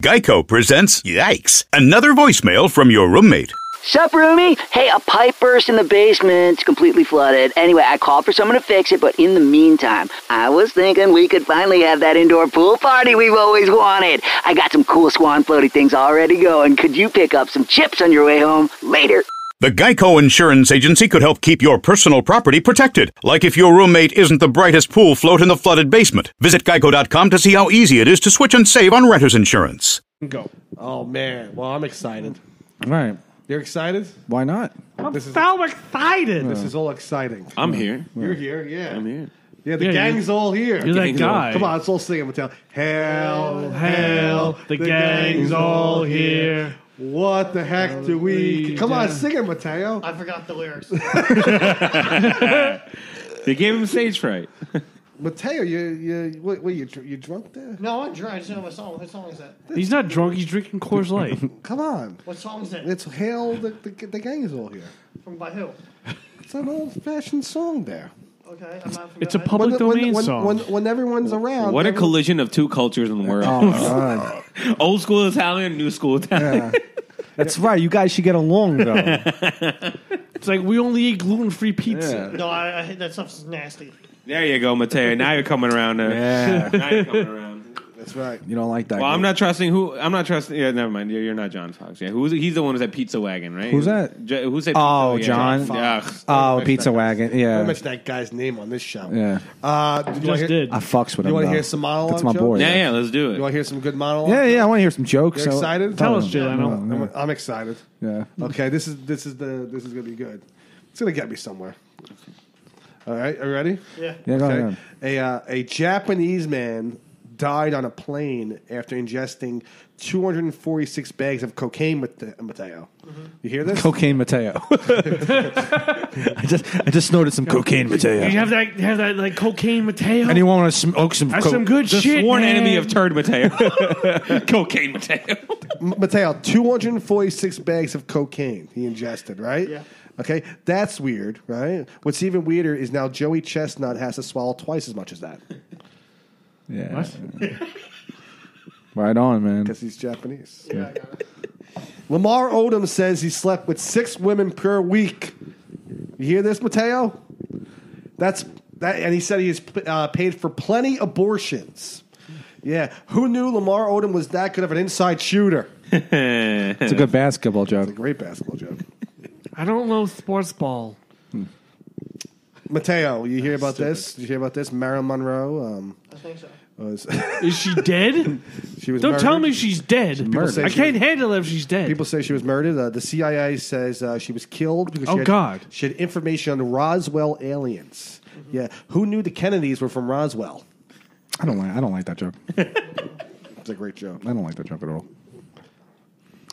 Geico presents Yikes! Another voicemail from your roommate. Sup, roomie? Hey, a pipe burst in the basement. It's completely flooded. Anyway, I called for someone to fix it, but in the meantime, I was thinking we could finally have that indoor pool party we've always wanted. I got some cool swan floaty things already going. Could you pick up some chips on your way home? Later. The Geico Insurance Agency could help keep your personal property protected, like if your roommate isn't the brightest pool float in the flooded basement. Visit geico.com to see how easy it is to switch and save on renter's insurance. Go. Oh man, well I'm excited. All right. You're excited? Why not? This is So excited. this is all exciting. I'm here. You're here, yeah. I'm here. Yeah, the Yeah, gang's all here. You're that guy. Come on, let's all sing it. Mateo. Hell, hell, the gang's all here. What the heck do we? Come on, sing it, Mateo. I forgot the lyrics. They gave him stage fright. Mateo, you you what, what you you drunk there? no, I'm drunk. I just know what song. What song is that? He's not drunk. He's drinking Coors Light. Come on, What song is it? it's Hail, the, the the gang is all here. From by who? It's an old fashioned song there. Okay, I'm not. It's a I- public when, domain when, song. When, when everyone's around, What a every- collision of two cultures in the world. Oh, God. Old school Italian, new school Italian. Yeah. That's right. You guys should get along, though. it's like we only eat gluten free pizza. No, I, I hate that stuff's nasty. There you go, Mateo. Now you're coming around. Uh, Yeah. Now you're coming around. That's right. You don't like that. Well, I'm not trusting who. I'm not trusting. Yeah, never mind. You're, you're not John Fox. Yeah, who's he's the one who said Pizza Wagon, right? Who's that? J- who said? Oh, Pizza John Wagon? Yeah. Oh, Mention Pizza that guy. Wagon. Don't Yeah. mention that guy's name on this show. Yeah. Uh, do you Just want to hear, did. I fucks with You him. wanna though. hear some monologue That's my jokes? boy. Yeah, yeah. Let's do it. you it. want to hear some good monologue? Yeah, yeah. I want to hear some jokes. You're so- excited? Tell us, him. Jay Leno. I'm, I'm excited. Yeah. Okay, this is this is the this is gonna be good. It's gonna get me somewhere. All right, are you ready? Yeah. Yeah, go Okay. ahead. A uh, a Japanese man died on a plane after ingesting 246 bags of cocaine. Mate- Mateo, mm-hmm. you hear this? Cocaine Mateo. I just I just snorted some cocaine You Mateo. have that, you have that like cocaine Mateo. Anyone want to smoke some? That's co- some good The shit. sworn man. enemy of Turd Mateo. Cocaine Mateo. M- Mateo, 246 bags of cocaine he ingested, right? Yeah. Okay, that's weird, right? What's even weirder is now Joey Chestnut has to swallow twice as much as that Yeah. right on, man. because he's Japanese. Yeah, I. Lamar Odom says he slept with six women per week. You hear this, Mateo? That's that, and he said he has uh, paid for plenty abortions. Yeah, who knew Lamar Odom was that good of an inside shooter? It's a good basketball joke. It's a great basketball joke. I don't know sports ball. Mateo, you hear about this? Did you hear about this? Marilyn Monroe um, I think so. was Is she dead? she was don't murdered. tell me she's dead. say I she can't handle it if she's dead. People say she was murdered. Uh, the CIA says uh, she was killed because she Oh, had, God. she had information on the Roswell aliens. Yeah, who knew the Kennedys were from Roswell? I don't like. I don't like that joke. It's a great joke. I don't like that joke at all.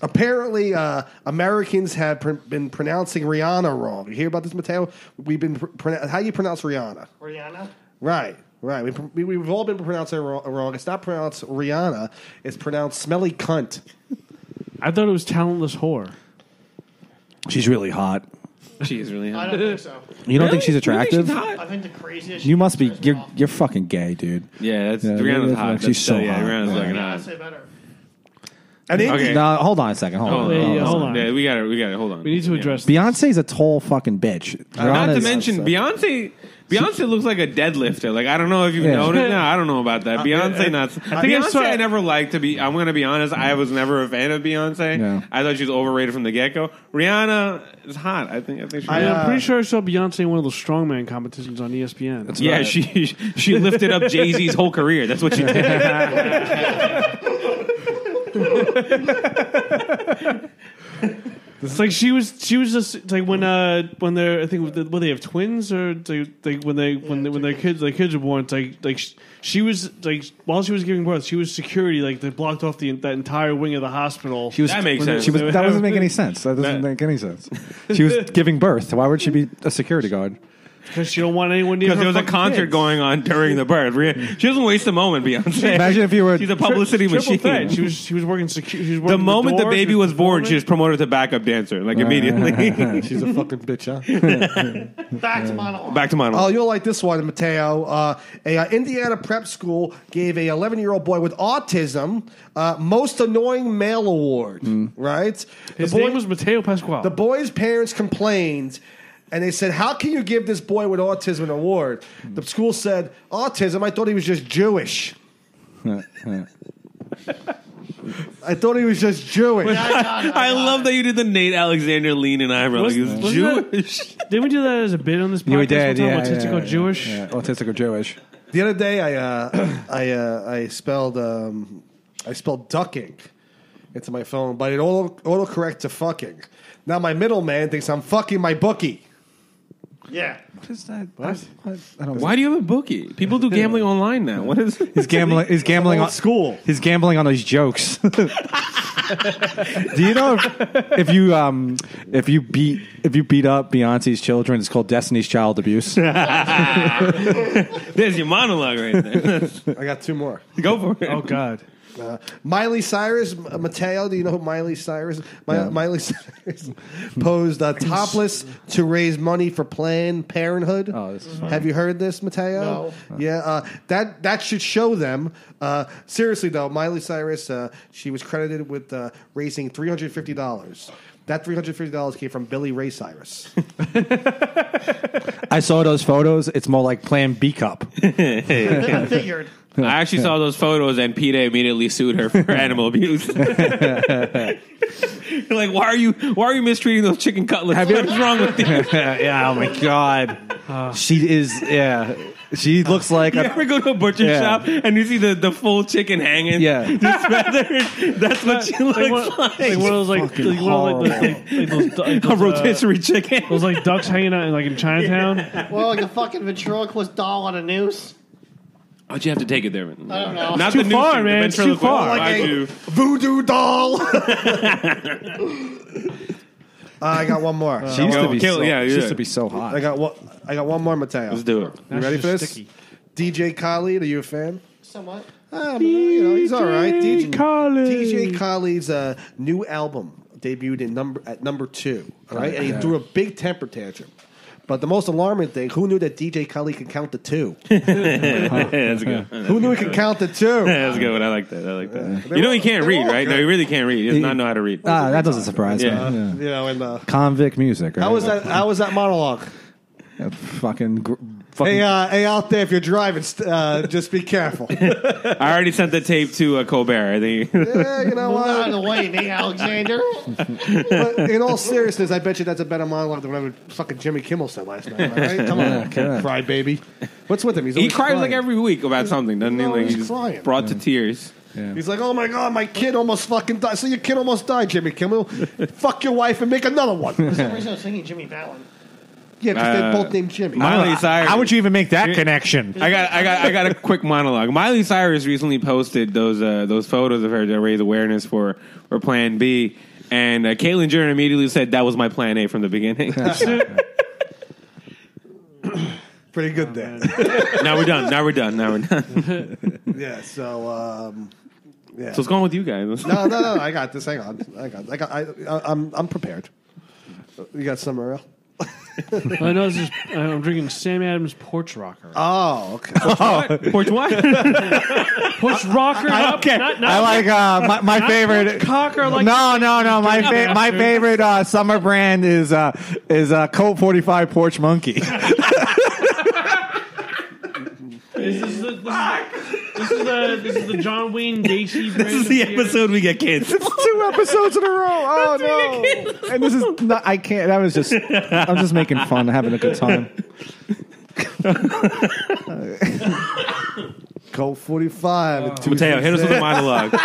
Apparently, uh, Americans have pr- been pronouncing Rihanna wrong. You hear about this, Mateo? We've been pr- pronoun- how do you pronounce Rihanna? Rihanna. Right, right. We, we, we've all been pronouncing it wrong, wrong. It's not pronounced Rihanna. It's pronounced smelly cunt. I thought it was talentless whore. She's really hot. She's really I hot. don't think so. You don't think she's attractive? I think the craziest. You must be. You're you're fucking gay, dude. Yeah, that's Yeah, Rihanna's yeah, hot. she's That's- uh, so yeah, hot. Rihanna's Yeah. fucking Yeah, I hot. say better. And Indian- Okay. No, hold on a second. Hold on. Oh, Hold on. hold on. Yeah, we got it. We got it. Hold on. We need to Yeah. address. Beyonce's a tall fucking bitch. Not to Rihanna's- mention Beyonce. Beyonce looks like a deadlifter. Like I don't know if you've Yeah. noticed. No, I don't know about that. Beyonce, not. I think I Beyonce, saw- I never liked to be. I'm going to be honest. I was never a fan of Beyonce. Yeah. I thought she was overrated from the get go. Rihanna is hot. I think. I think she's. I, Yeah, uh, I'm pretty sure I saw Beyonce in one of those strongman competitions on ESPN. yeah, she she lifted up Jay Z's whole career. That's what she did. It's like she was. She was just like when uh when they're I think when they have twins or they, they when they when they, when their kids their kids are born. It's like like sh- she was like while she was giving birth, she was security like they blocked off the that entire wing of the hospital. She was, That makes sense. She was, that doesn't make any sense. That doesn't That- make any sense. She was giving birth. Why would she be a security guard? Because she don't want anyone near Because there was a concert kids. going on during the birth. She doesn't waste a moment, Beyonce. Imagine if you were She's a publicity Triple machine. threat. She was she was working secu- she was the working moment the doors, baby was born, performing. she was promoted to backup dancer, like immediately. She's a fucking bitch, huh? Back to monologue. Back to Oh, you'll like this one, Mateo. Uh, a uh, Indiana prep school gave a 11 year old boy with autism uh, most annoying male award. Right? His the boy, name was Mateo Pasquale. the boy's parents complained. And they said, "How can you give this boy with autism an award?" The school said, "Autism. I thought he was just Jewish. I thought he was just Jewish." I love that you did the Nate Alexander lean and eyebrow. Like Wasn't- he's wasn't Jewish. Didn't we do that as a bit on this podcast? You one did, time, yeah. Autistic yeah, or Jewish? Yeah, autistic or Jewish. The other day, I uh, I uh, I spelled um, I spelled ducking into my phone, but it auto autocorrect to fucking. Now my middleman thinks I'm fucking my bookie. Yeah. What is that? What? I don't. Why do you have a bookie? People do gambling online now. What is? He's gambling. He's gambling on school. He's gambling on those jokes. Do you know if, if you um if you beat if you beat up Beyonce's children, it's called Destiny's Child abuse? There's your monologue right there. I got two more. Go for it. Oh God. Miley Cyrus, M- Mateo. Do you know who Miley Cyrus? Mi- Yeah. Miley Cyrus posed uh, topless to raise money for Planned Parenthood. Oh, this is Have you heard this, Mateo? No. Yeah, uh, that that should show them. Uh, seriously though, Miley Cyrus, uh, she was credited with uh, raising three hundred fifty dollars. That three hundred fifty dollars came from Billy Ray Cyrus. I saw those photos. It's more like Plan B cup. I figured. I actually saw those photos, and PETA immediately sued her for animal abuse. like, why are you why are you mistreating those chicken cutlets? Have you- What's wrong with you? yeah. Oh my god. she is. Yeah. She looks like. You A, ever go to a butcher Yeah. shop and you see the, the full chicken hanging? Yeah. Just feathered? That's what she looks Like like. one, like one of those like, like one of like, like, like those, like a those, uh, rotisserie chicken. those like ducks hanging out in, like in Chinatown. Well, like a fucking ventriloquist doll on a noose. Why'd you have to take it there? I don't know. Not Too the far, new thing, man. The It's too ventriloquist. far. Like Like I a do. voodoo doll. I got one more. she used to be. kill- so, yeah, she yeah. used to be so hot. I got one. I got one more, Mateo. Let's do it. You ready for this? DJ Khaled, are you a fan? Somewhat. Um, you know, he's all right. DJ Khaled. DJ Khaled's uh, new album debuted in number at number two. All right, and he threw a big temper tantrum. But the most alarming thing: who knew that DJ Khaled could count to two? That's good. who knew he could count to two? That's good. I like that. I like that. You know he can't read, right? good. No, he really can't read. He does not know how to read. Ah, that doesn't surprise Yeah. me. Yeah. You know, and uh, Convict music. Right? how was that? How was that monologue? That Fucking. Gr- fucking Hey, uh, hey, out there, if you're driving, st- uh, just be careful. I already sent the tape to uh, Colbert. I think. yeah, you know Move out of the way, Nate Alexander. But in all seriousness, I bet you that's a better monologue than whatever fucking Jimmy Kimmel said last night. all Right? Come on, come on. cry baby. What's with him? He's He always cries like crying. every week about something, doesn't he? No, Like he's he's crying. brought to tears. He's like, oh my god, my kid almost fucking died. So your kid almost died, Jimmy Kimmel. Fuck your wife and make another one. For some reason, I was thinking Jimmy Fallon. Yeah, because Uh, they're both named Jimmy. Miley Cyrus. How would you even make that connection? I got, I got, I got a quick monologue. Miley Cyrus recently posted those uh, those photos of her to raise awareness for for Plan B, and uh, Caitlyn Jenner immediately said that was my Plan A from the beginning. Pretty good there. now we're done. Now we're done. Now we're done. yeah. So, um, yeah. So what's going on with you guys? no, no, no. I got this. Hang on. I got. I got. I, I, I'm. I'm prepared. You got somewhere Earl? I know this is. I'm drinking Sam Adams Porch Rocker. Oh, okay. Porch what? Porch Rocker. not, Okay, Not, not, I like uh, my, my not favorite. Cocker. Like no, no, no. My fa- my favorite uh, summer brand is uh, is uh, Colt Forty Five Porch Monkey. This is the. This is the. This is the, this is the John Wayne Gacy. this is the episode we get kids. Two episodes in a row. Oh no! And this is not. I can't. That was just. I'm just making fun, having a good time. Colt 45. two Mateo, hit us with a monologue.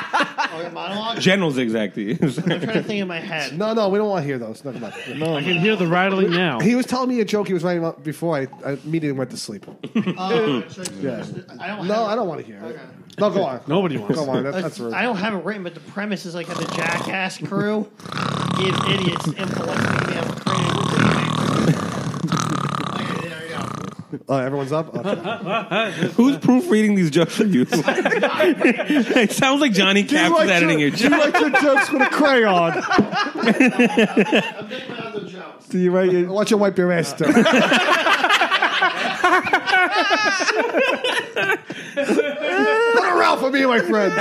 Oh, your monologue? General Zigzag to you. I'm trying to think in my head. No, no, we don't want to hear those. No, come on. No. I can hear the rattling now. He was telling me a joke he was writing up before I, I immediately went to sleep. Oh, so Yeah. I don't. No, have I don't want to hear it. Okay. No, go on. Nobody wants. Go on. That, that's rude. I don't have it written, but the premise is like how the Jackass crew give idiots info like maybe I'm creating. Okay, there you go. Oh, everyone's up. Okay. Who's proofreading these jokes for you? it sounds like Johnny Do you Caps like is editing your, your do you joke. like your jokes with a crayon? I'm thinking about other jokes. Do you write your, Watch you wipe your ass. Too. Put around for me, my friend.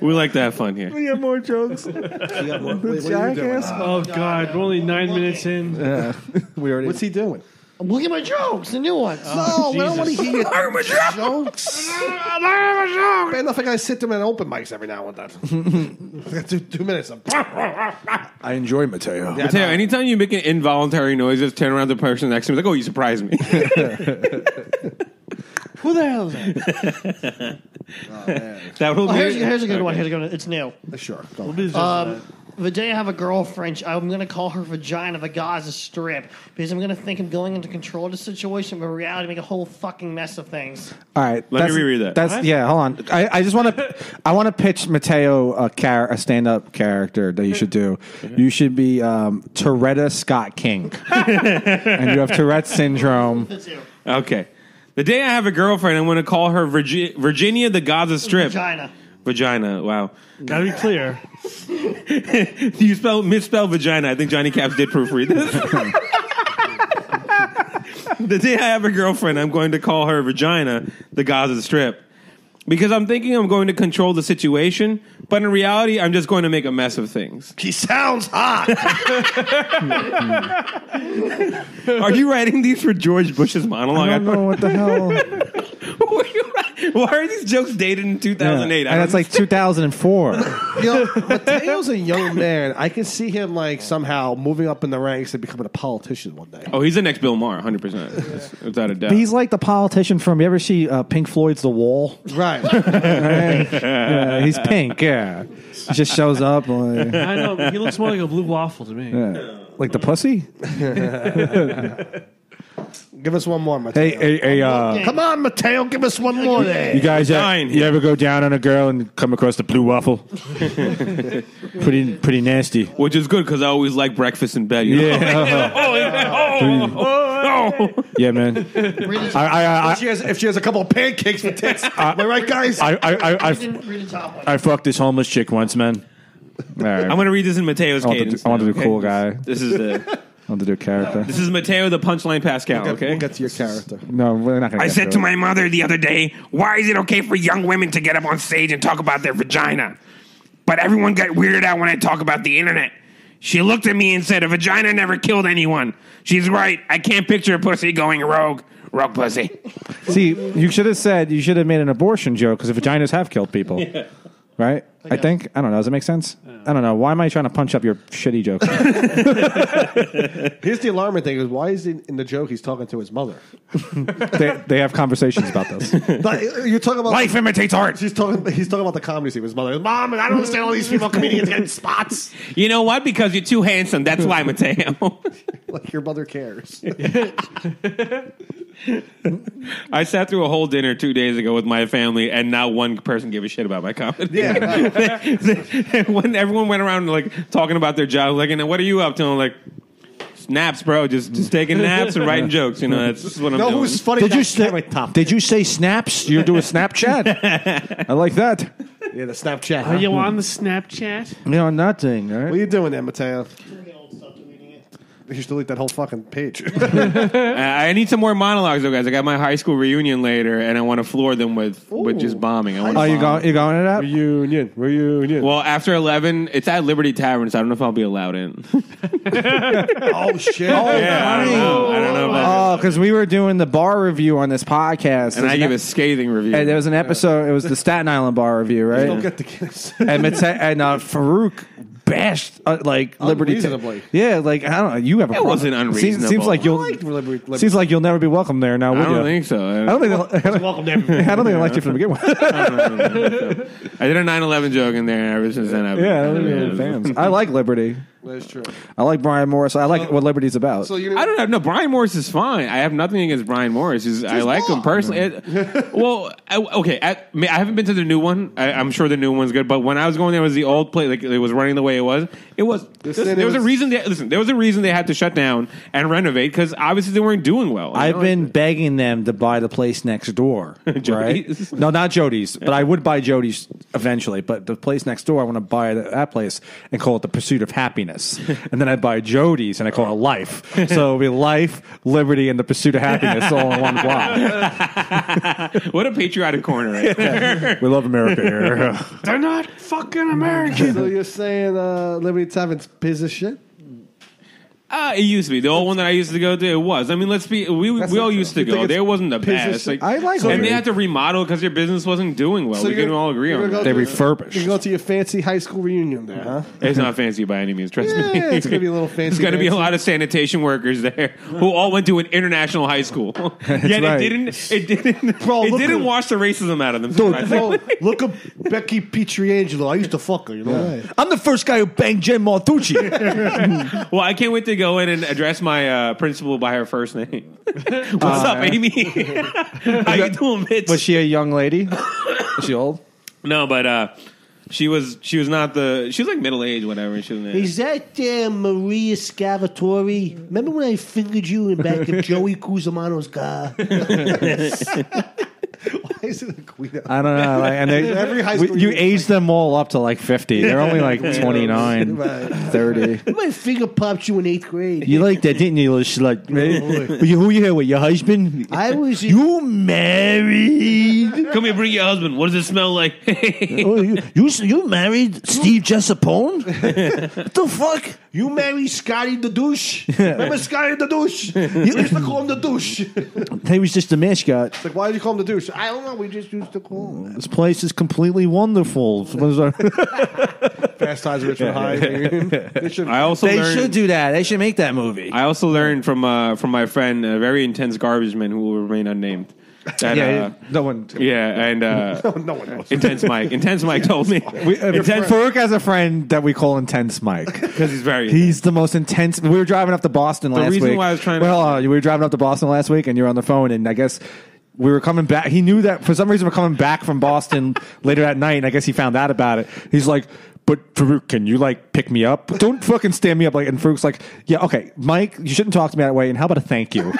We like to have fun here. We have more jokes? Wait, what are you doing? Jackass? Oh God, we're only nine minutes in. we already. What's he doing? I'm looking at my jokes, the new ones. No, I don't want to Jesus. hear your jokes. Man, enough I gotta sit there and open mics every now and then. I got two, two minutes. Of, I enjoy Mateo. Mateo, anytime you make an involuntary noise, just turn around to the person next to me like, oh, you surprised me. Who the hell is that? that will Oh, here's, be here's a good one. Here's a good one. It's new. sure. Go. What is this? Um, the day I have a girlfriend, I'm going to call her Vagina the Gaza Strip because I'm going to think I'm going into control of the situation, but in reality, make a whole fucking mess of things. All right, Let me that's- reread that. That's yeah. Hold on. I, I just want to. I want to pitch Mateo a char- a stand up character that you should do. You should be um, Toretta Scott King, and you have Tourette syndrome. That's you. Okay. The day I have a girlfriend, I'm going to call her Virgi- Virginia the Gaza Strip. Vagina. Vagina. Wow. Gotta be clear. You spell misspell vagina. I think Johnny Caps did proofread this. the day I have a girlfriend, I'm going to call her Vagina the Gaza Strip. Because I'm thinking I'm going to control the situation, but in reality, I'm just going to make a mess of things. He sounds hot. Are you writing these for George Bush's monologue? I don't know what the hell. Why are these jokes dated in 2008? I and don't it's like 2004. you know, Mateo's a young man. I can see him like somehow moving up in the ranks and becoming a politician one day. Oh, he's the next Bill Maher, 100%. Without a doubt. He's like the politician from. You ever see uh, Pink Floyd's The Wall? Right. Yeah, he's pink. Yeah, he just shows up like, I know he looks more like a blue waffle to me. yeah. like the pussy. Give us one more, Mateo. Hey, hey, hey uh, Come on, Mateo. Give us one more there. you guys, uh, Nine. you ever go down on a girl and come across the blue waffle? pretty, pretty nasty. Which is good because I always like breakfast in bed. You know? Yeah, oh, oh, oh. yeah, man. Read I, I, I, If she has, if she has a couple of pancakes for tits, am I right, guys? I, I, I, read, I, read the top one. I fucked this homeless chick once, man. All right. I'm going to read this in Mateo's I want to cadence. do- I want to be do cool guy. This is the I want to do a character. this is Mateo the punchline Pascal. We'll Okay. get to your character. No, we're not going I said to my mother the other day, why is it okay for young women to get up on stage and talk about their vagina? But everyone got weirded out when I talk about the internet. She looked at me and said, a vagina never killed anyone. She's right. I can't picture a pussy going rogue. Rogue pussy. See, you should have said you should have made an abortion joke because vaginas have killed people. Right? I think. I don't know. Does it make sense? I don't know. Why am I trying to punch up your shitty jokes? Here's the alarming thing: is why is he in the joke he's talking to his mother? they, they have conversations about this. Like, You're talking about Life imitates art. He's talking. He's talking about the comedy scene with his mother. Mom, I don't understand all these female comedians getting spots. You know what? Because you're too handsome. That's why, Mateo. Like your mother cares. I sat through a whole dinner two days ago with my family, and not one person gave a shit about my comedy. Yeah. when everyone went around like talking about their job, like, and what are you up to? I'm like, naps, bro. Just just taking naps and writing jokes. You know, that's just what I'm no, doing. who's funny? Did you say? my top. Did you say snaps? You're doing Snapchat. I like that. Yeah, the Snapchat. Are huh? you on the Snapchat? You know nothing. All What are you doing there, Mateo? The old stuff, deleting it. You should delete that whole fucking page. I need some more monologues, though, guys. I got my high school reunion later, and I want to floor them with with just bombing. I want Oh, you going? You going to that? reunion, reunion. Well, after eleven, it's at Liberty Tavern, so I don't know if I'll be allowed in. oh shit! yeah, I don't know. I don't know. About Oh, because we were doing the bar review on this podcast, and I There's give an- a scathing review. and there was an episode. It was the Staten Island bar review, right? Don't get the kids. and Mate- and uh, Farouk bashed uh, like Liberty. Unreasonably. yeah, like I don't know. You have a problem. wasn't Seems, unreasonable. seems like you'll. I like Liberty- Liberty. Seems like you'll never be welcome there now. I don't you? think so. I don't think. They'll, I don't, Welcome to I don't think I liked you from the begin with. I did a 9/11 joke in there, and ever since then, I've yeah, I don't think they're fans. I like Liberty. That's true. I like Brian Morris. I like what Liberty's about. So you I don't have no. Brian Morris is fine. I have nothing against Brian Morris. He's, I like him personally. It- well, I, okay. I, I mean, I haven't been to the new one. I, I'm sure the new one's good. But when I was going there, it was the old place. Like it was running the way it was. It was. Listen, there it was, a was- reason. They, listen, there was a reason they had to shut down and renovate because obviously they weren't doing well. you I've know? been begging them to buy the place next door. right? No, not Jody's, but I would buy Jody's eventually. But the place next door, I want to buy that, that place and call it the Pursuit of Happiness. And then I buy Jody's and I call it Life. So it'll be Life, Liberty, and the Pursuit of Happiness all in one block. what a patriotic corner. Right there. We love America here. They're not fucking American. So you're saying uh, Liberty Taverns piece of shit? Uh, it used to be the old one that I used to go to. It was. I mean, let's be. We That's we not all true. used to You think go. it's There wasn't the business- best. Like, I like and they Liberty. had to remodel because their business wasn't doing well. we you're can gonna- all agree on gonna that. They refurbished. You go to your fancy high school reunion there, huh? It's not fancy by any means. Trust me. Yeah, it's gonna be a little fancy There's going to be a fancy. lot of sanitation workers there who all went to an international high school. Yet right. it didn't. It didn't. Bro, it look didn't at- wash the racism out of them. Bro, look up Becky Pietrangelo. I used to fuck her, you know? I'm the first guy who banged Jen Martucci. Well, I can't wait to go in and address my uh, principal by her first name. What's up, Amy? How you doing, bitch? Was she a young lady? Was she old? No, but uh, she was she was not the she was like middle aged, whatever. She was Is that uh, Maria Scavatori? Remember when I fingered you in back of Joey Cusimano's car? Why is it a queen? I don't know. Like, and they, Every high school you you- age them all up to like 50. They're only like 29, Right. 30. My finger popped you in eighth grade. You like that, didn't you? She like, oh, were you, who you here with? Your husband? I was You married? Come here, bring your husband. What does it smell like? Oh, you, you you married Steve Jessapone? what the fuck? You marry Scotty the douche? Remember Scotty the douche? You used to call him the douche. He was just a mascot. Like, why did you call him the douche? I don't know. We just used to call him. This place is completely wonderful. Fast Times at Richmond High. They should- I also they learned, should do that. They should make that movie. I also learned from uh, from my friend, a very intense garbage man who will remain unnamed. That, yeah, uh, no one. yeah, and uh, no one knows. intense Mike, intense Mike told me We, uh, intense Farouk has a friend that we call Intense Mike. because he's very. He's the most intense. We were driving up to Boston last reason week. why I was trying to- Well, uh, we were driving up to Boston last week, and you're on the phone, and I guess we were coming back. He knew that for some reason we're coming back from Boston later that night, and I guess he found out about it. He's like. But Farouk, can you like pick me up? Don't fucking stand me up. Like, and Farouk's like, yeah, okay, Mike, you shouldn't talk to me that way. And how about a thank you?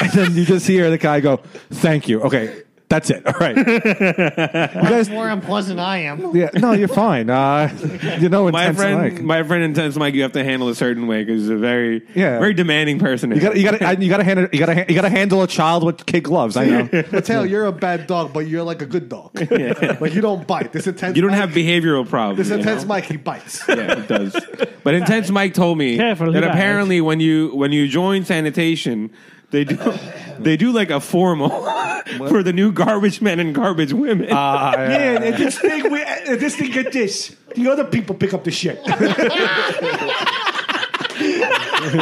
and then you just hear the guy go, "Thank you." Okay, that's it. All right. you guys, The more unpleasant I am. yeah, no, you're fine. Uh, you know, my intense friend, Mike. my friend, intense Mike, you have to handle a certain way because he's a very, Yeah. very demanding person. You got you got you got to handle you got to you got to handle a child with kid gloves. I know. Mateo, you're a bad dog, but you're like a good dog. Like you don't bite. This intense. you don't Mike- have behavioral problems. this you know? intense Mike. He bites. Yeah, it does. But intense Mike told me Careful, that he apparently when you when you join sanitation, they do they do like a formal for the new garbage men and garbage women. Ah, yeah, and this thing, we, this thing, get this. The other people pick up the shit.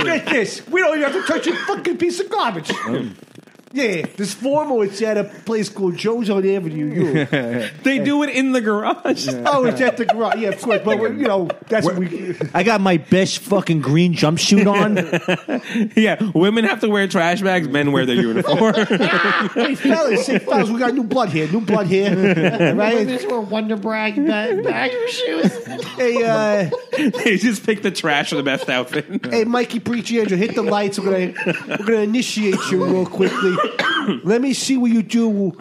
get this. We don't even have to touch a fucking piece of garbage. Mm. Yeah, this formal it's at a place called Joe's on Avenue. U. they do it in the garage. Oh, it's at the garage. Yeah, of course. But, we- you know, that's what we. I got my best fucking green jumpsuit on. yeah, women have to wear trash bags. Men wear their uniform. Hey, fellas, hey, fellas, we got new blood here. New blood here. right? These were Wonder Brag bag, bagger shoes. Hey, uh, they just pick the trash for the best outfit. hey, Mikey preachy Andrew, hit the lights. We're gonna we're gonna initiate you real quickly. Let me see what you do.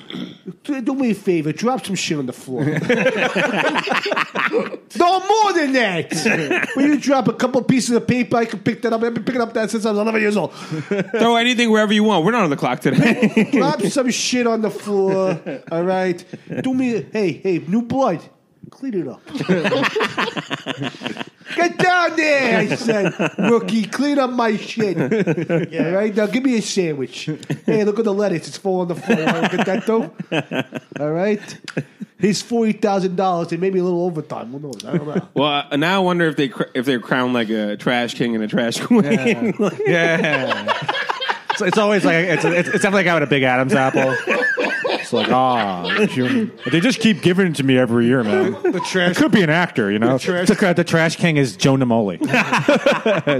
Do, do me a favor. Drop some shit on the floor. no more than that. When you drop a couple pieces of paper, I can pick that up. I've been picking up that since I was 11 years old. Throw anything wherever you want. We're not on the clock today. Drop some shit on the floor. All right. Do me. Hey, hey, new blood. Clean it up. Get down there, I said, rookie. Clean up my shit. All right, now give me a sandwich. Hey, look at the lettuce. It's falling on the floor. Want to get that too? All right. He's forty thousand dollars. They made me a little overtime. Who knows? I don't know. well, uh, now I wonder if they cr- if they're crowned like a trash king and a trash queen. yeah. So it's always like it's it's, it's definitely like having a big Adam's apple. It's like, ah, June- they just keep giving it to me every year, man. The trash. It could be an actor, you know. The trash- The, the trash king is Joe Namoli.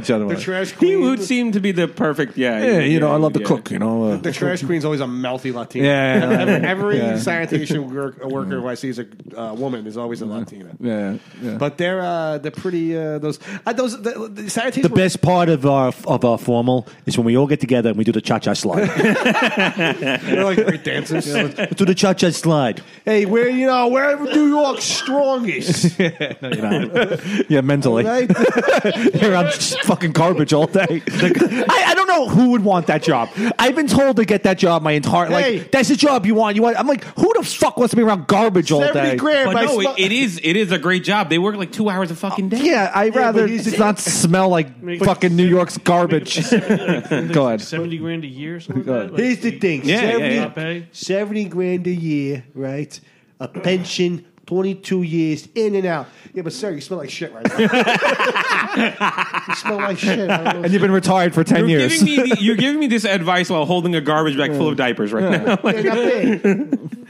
Joe The Namoli. trash He queen. would seem to be the perfect. Yeah, Yeah, you know, I love to yeah. cook. You know, uh, the trash queen's always a mouthy Latina. Yeah, yeah, every, every yeah. sanitation work, worker who I see is a uh, woman is always a Latina. yeah, yeah. But they're uh, they're pretty uh, those uh, those the, the sanitation. The best part of our of our formal is when we all get together and we do the cha cha slide. they're like great dancers. Do the cha cha slide. Hey, where you know where New York's strongest, yeah, mentally. right? They're around just fucking garbage all day. I, I don't know who would want that job. I've been told to get that job my entire Hey. like. That's the job you want. You want. I'm like, who the fuck wants to be around garbage all Seventy day? grand. But by no, sm- it, it is it is a great job. They work like two hours a fucking day. Yeah, I'd but rather he's- it's not smell like fucking New York's garbage. Go ahead. Seventy grand a year, or something like ahead. that. Here's the thing. Yeah, yeah, 70, yeah. Not pay. 70 grand a year, right? A pension, 22 years, in and out. yeah, but sir, you smell like shit right now. you smell like shit. I don't know. And you've been retired for 10 You're years. giving me the, you're giving me this advice while holding a garbage bag full of diapers right now. They're not bad.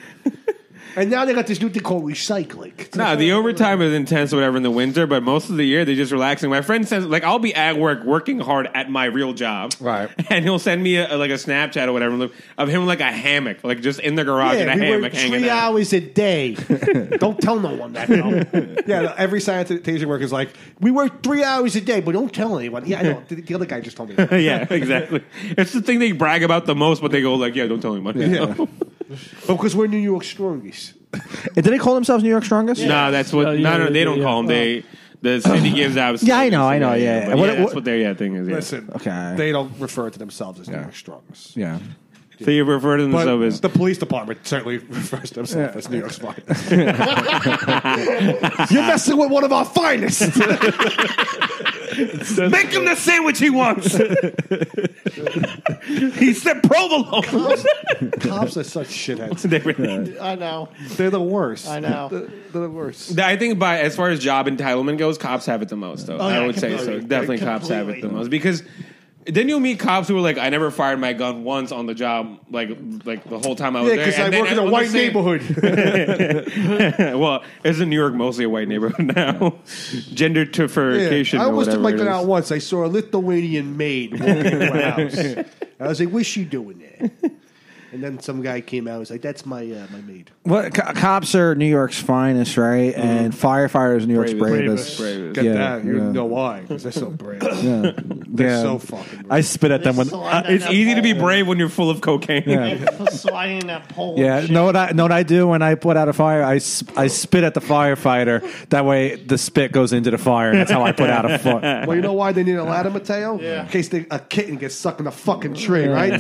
And now they got this new thing called recycling. No, the overtime is intense or whatever in the winter, but most of the year they're just relaxing. My friend says, like, I'll be at work working hard at my real job, Right. And he'll send me a, like a Snapchat or whatever of him like a hammock, like just in the garage in Yeah, a we hammock work hanging three out. hours a day. don't tell no one that. though. yeah, no, every sanitation worker is like, We work three hours a day, but don't tell anyone. yeah, I know. The, the other guy just told me. That. yeah, exactly. It's the thing they brag about the most, but they go like, "Yeah, don't tell anyone." Oh, because we're New York strongest. And did they call themselves New York Strongest? no, that's what. Uh, yeah, no, no, yeah, they don't yeah, call them. yeah. They the city gives out. Yeah, I know, I know, yeah. but What- yeah, that's what- what their yeah thing is. Yeah. Listen, Okay. they don't refer to themselves as New York strongest. Yeah. So you refer to But themselves as the police department certainly refers to themselves as New York's finest. You're messing with one of our finest. Make him the sandwich he wants. he said provolone. Cops are such shitheads. They really- I know. They're the worst. I know. They're, they're the worst. I think by as far as job entitlement goes, cops have it the most. Though Oh, I would say so. completely. Definitely, cops have it the Completely. most because then you'll meet cops who are like, "I never fired my gun once on the job, like like the whole time I was Yeah, there." because I And then work in a on the white same- neighborhood. well, isn't New York mostly a white neighborhood now? Gender Yeah, differentiation. I or almost took whatever my gun it is. out once. I saw a Lithuanian maid walking into a house. I was like, "What's she doing there?" And then some guy came out. He's like, "That's my uh, my maid." What co- cops are New York's finest, right? And firefighters New York's Bravest. bravest. Bravest. Get Yeah, that? You yeah. know why? Because they're so brave. Yeah. They're Yeah. so fucking. Brave. I spit at them when. Slide down It's that easy to be brave when you're full of cocaine. Yeah. Sliding in that pole. Yeah, and know what I know what I do when I put out a fire? I I spit at the firefighter. That way, the spit goes into the fire, and that's how I put out a fire. Well, you know why they need a ladder, Mateo? Yeah. In case they, a kitten gets stuck in the fucking tree, right?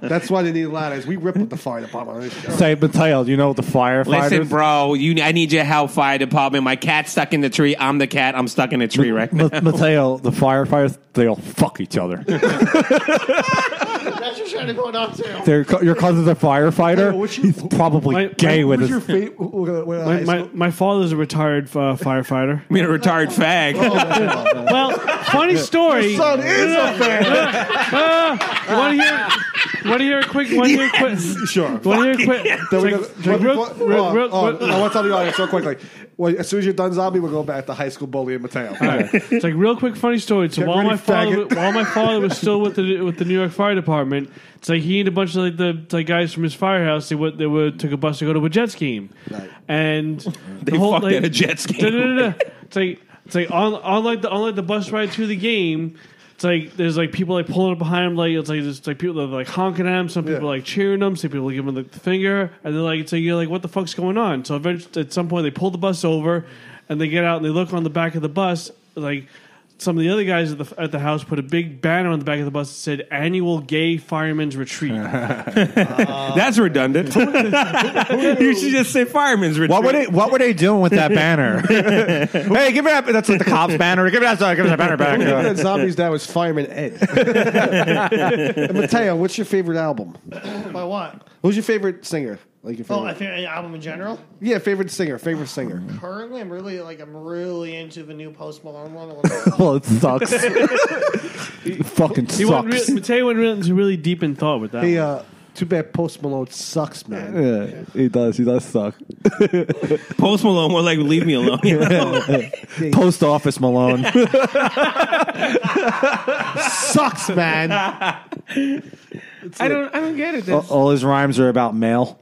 That's why they need ladders. We rip with the fire department. on this show. Say, Mateo, you know what the firefighters? Listen, bro, you. I need your help, fire department. My cat's stuck in the tree. I'm the cat. I'm stuck in a tree right now. Mateo, the firefighters, they all fuck each other. That's what you're trying to go up to. They're, co- your cousin's a firefighter. Hey, what's your- He's probably My- gay with Who's his. your favorite? My, my, my father's a retired uh, firefighter. I mean, a retired fag. Well, funny story. son is a fan. Want to hear? Want to hear a quick? Want to hear a quick? Sure. Want to hear a quick? Then we go- like real- what- real- hold on, real- hold on. I want to tell the audience real quickly. Well, as soon as you're done, zombie, we'll go back to high school bully and Mateo. It's like real quick funny story. So Get while ready, my father faggot. while my father was still with the with the New York Fire Department, it's like he and a bunch of like the like guys from his firehouse they went they would took a bus to go to a jet ski, and They fucked at a jet ski. No, no, no, no. It's like it's like on on like the on like the bus ride to the game. It's like there's like people like pulling up behind him, like it's like there's like people that are like honking at him. Some people Yeah. like cheering him. Some people give him the finger, and they're like, it's like you're like, what the fuck's going on? So eventually, at some point, they pull the bus over, and they get out and they look on the back of the bus, like. Some of the other guys at the at the house put a big banner on the back of the bus that said "Annual Gay Firemen's Retreat." That's redundant. you should just say fireman's retreat. What were they? What were they doing with that banner? hey, give me that. That's like the cops banner. Give me that. Give me that banner back. that zombie's dad was fireman Ed. and Mateo, what's your favorite album? By what? Who's your favorite singer? Like your Oh, favorite? I think an album in general. yeah, favorite singer. Favorite singer. Currently, I'm really like I'm really into the new Post Malone one. well, it sucks. it fucking He went sucks. re- Mateo went re- into really deep in thought with that. Hey, one. uh, Too bad Post Malone sucks, man. Yeah, he does. He does suck. Post Malone, more like leave me alone. you know? Post office Malone. sucks, man. I don't. I don't get it. all, That's- all his rhymes are about mail.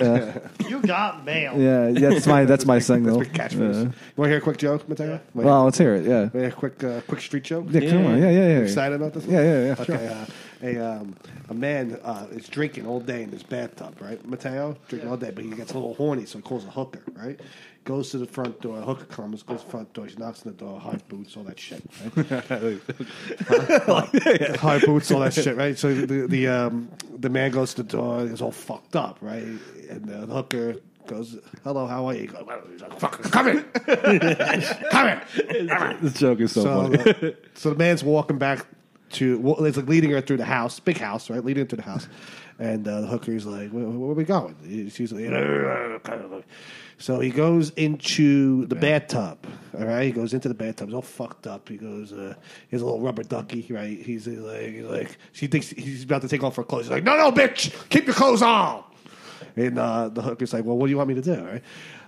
You got mail. Yeah, that's my that's my signal. Big catchphrase. You want to hear a quick joke, Mateo? Want Well, let's hear it. Yeah. to hear a quick, uh, quick street joke? Yeah, come on. Yeah, yeah, yeah. Excited about this? Yeah, yeah, yeah, Okay, sure. uh, a um, a man uh, is drinking all day in his bathtub, right? Mateo drinking all day, but he gets a little horny, so he calls a hooker, right? Goes to the front door. Hooker comes, goes to the front door. He knocks on the door. High boots, all that shit. Right? High boots, all that shit, right? So the the um, the man goes to the door. He's all fucked up, right? And the hooker goes, "Hello, how are you?" He goes, "Well," he's like, come in, come in." This joke is so, So, funny. the, so the man's walking back to, well, it's like leading her through the house, big house, right? Leading her to the house. And uh, the hooker's like, where, where are we going? She's like, so he goes into the bathtub, all right? He goes into the bathtub. He's all fucked up. He goes, uh, he has a little rubber ducky, right? He's like, he's like, she thinks he's about to take off her clothes. He's like, no, no, bitch, keep your clothes on. And uh, the hooker's like, well, what do you want me to do? all Right?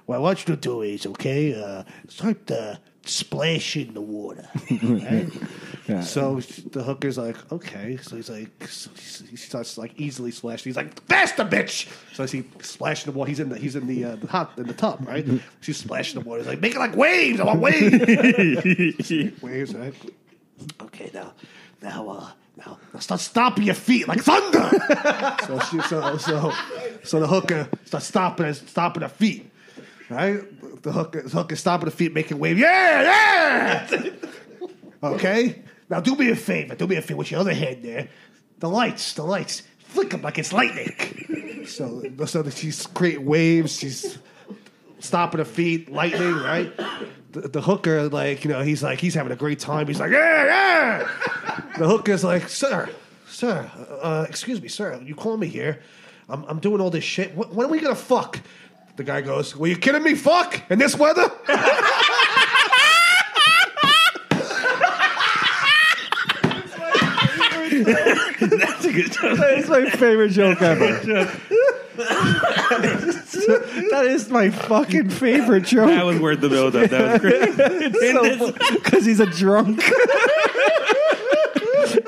What I want you to do is, okay, uh, start uh, splashing the water. right? So the hooker's like, okay. So he's like, so he starts like easily splashing. He's like, faster, bitch. So as he splashing the water, he's in the he's in the uh, the hot in the tub, right? She's splashing the water. He's like, make it like waves. I want waves. waves, right? Okay, now, now, uh, now, now start stomping your feet like thunder. so she, so so so the hooker starts stomping stomping her feet. Right? The hooker, the hooker stomping her feet, making wave. Yeah, yeah. Okay? Now do me a favor. Do me a favor with your other hand there. The lights, the lights. Flick them like it's lightning. so, so she's creating waves. She's stomping her feet, lightning, right? The, the hooker, like, you know, he's like, he's having a great time. He's like, yeah, yeah. The hooker's like, sir, sir, uh, excuse me, sir, you call me here. I'm, I'm doing all this shit. Wh- when are we to fuck? The guy goes, were you kidding me? Fuck? In this weather? That's a good joke. That's my favorite joke ever. that is my fucking favorite joke. That was worth the build up. That was great. Because he's a drunk.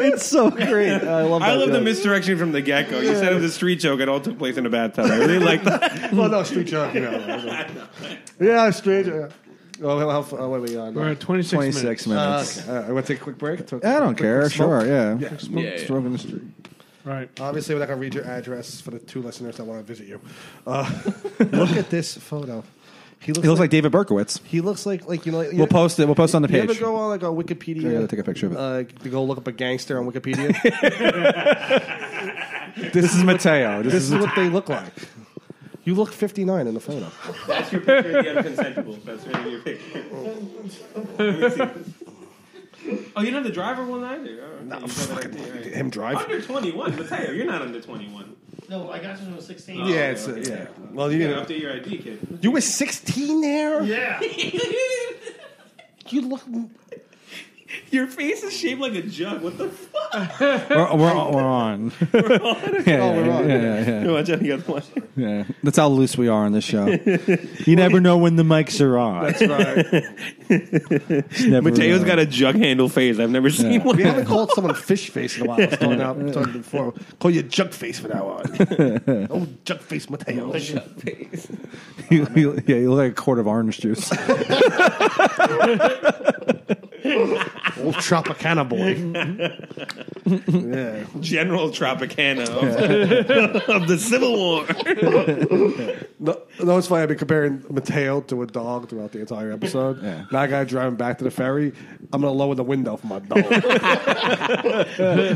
it's so great. I love. I that love the joke. misdirection from the get go. You said it was a street joke. It all took place in a bathtub. I really like that. well, no, street joke. You know. yeah, street joke. Oh, how, how, what are we on? We're at 26, 26 minutes. minutes. Okay. All right, I want to take a quick break. I don't care. Sure. Yeah. Yeah. Smoke in the street. Right. Obviously, we're not going to read your address for the two listeners that want to visit you. Uh, look at this photo. He looks, He looks like David Berkowitz. he looks like like you know. We'll post it. We'll post it on the page. You ever page. go on like a Wikipedia? I gotta take a picture of it. Uh, to go look up a gangster on Wikipedia. This is Mateo. This, this is is what they look like. You look 59 in the photo. That's your picture of the unconsensual. That's really your picture. oh, you don't have the driver one either? Oh, okay. No, You got that fucking idea, right. him drive. Under 21. Mateo, you're not under 21. No, I got you when I was 16. Yeah, it's uh, yeah. Well, you You know, gotta update your ID, kid. you were 16 there. Yeah. You look. Your face is shaped like a jug. What the fuck? we're, we're, we're on. yeah, yeah, we're on. yeah, yeah, yeah, No, watch out, you got one. yeah. That's how loose we are on this show. you never know when the mics are on. That's right. Just never Mateo's know. got a jug handle face. I've never seen one. We haven't called someone fish face in a while. I was talking, out, talking before. Call you jug face from now on. oh, jug face Mateo. You- you- yeah, you look like a quart of orange juice. Old Tropicana boy. yeah. General Tropicana of, of the Civil War. No, no, it's funny. I've been comparing Mateo to a dog throughout the entire episode. Yeah. Now I got driving back to the ferry. I'm going to lower the window for my dog.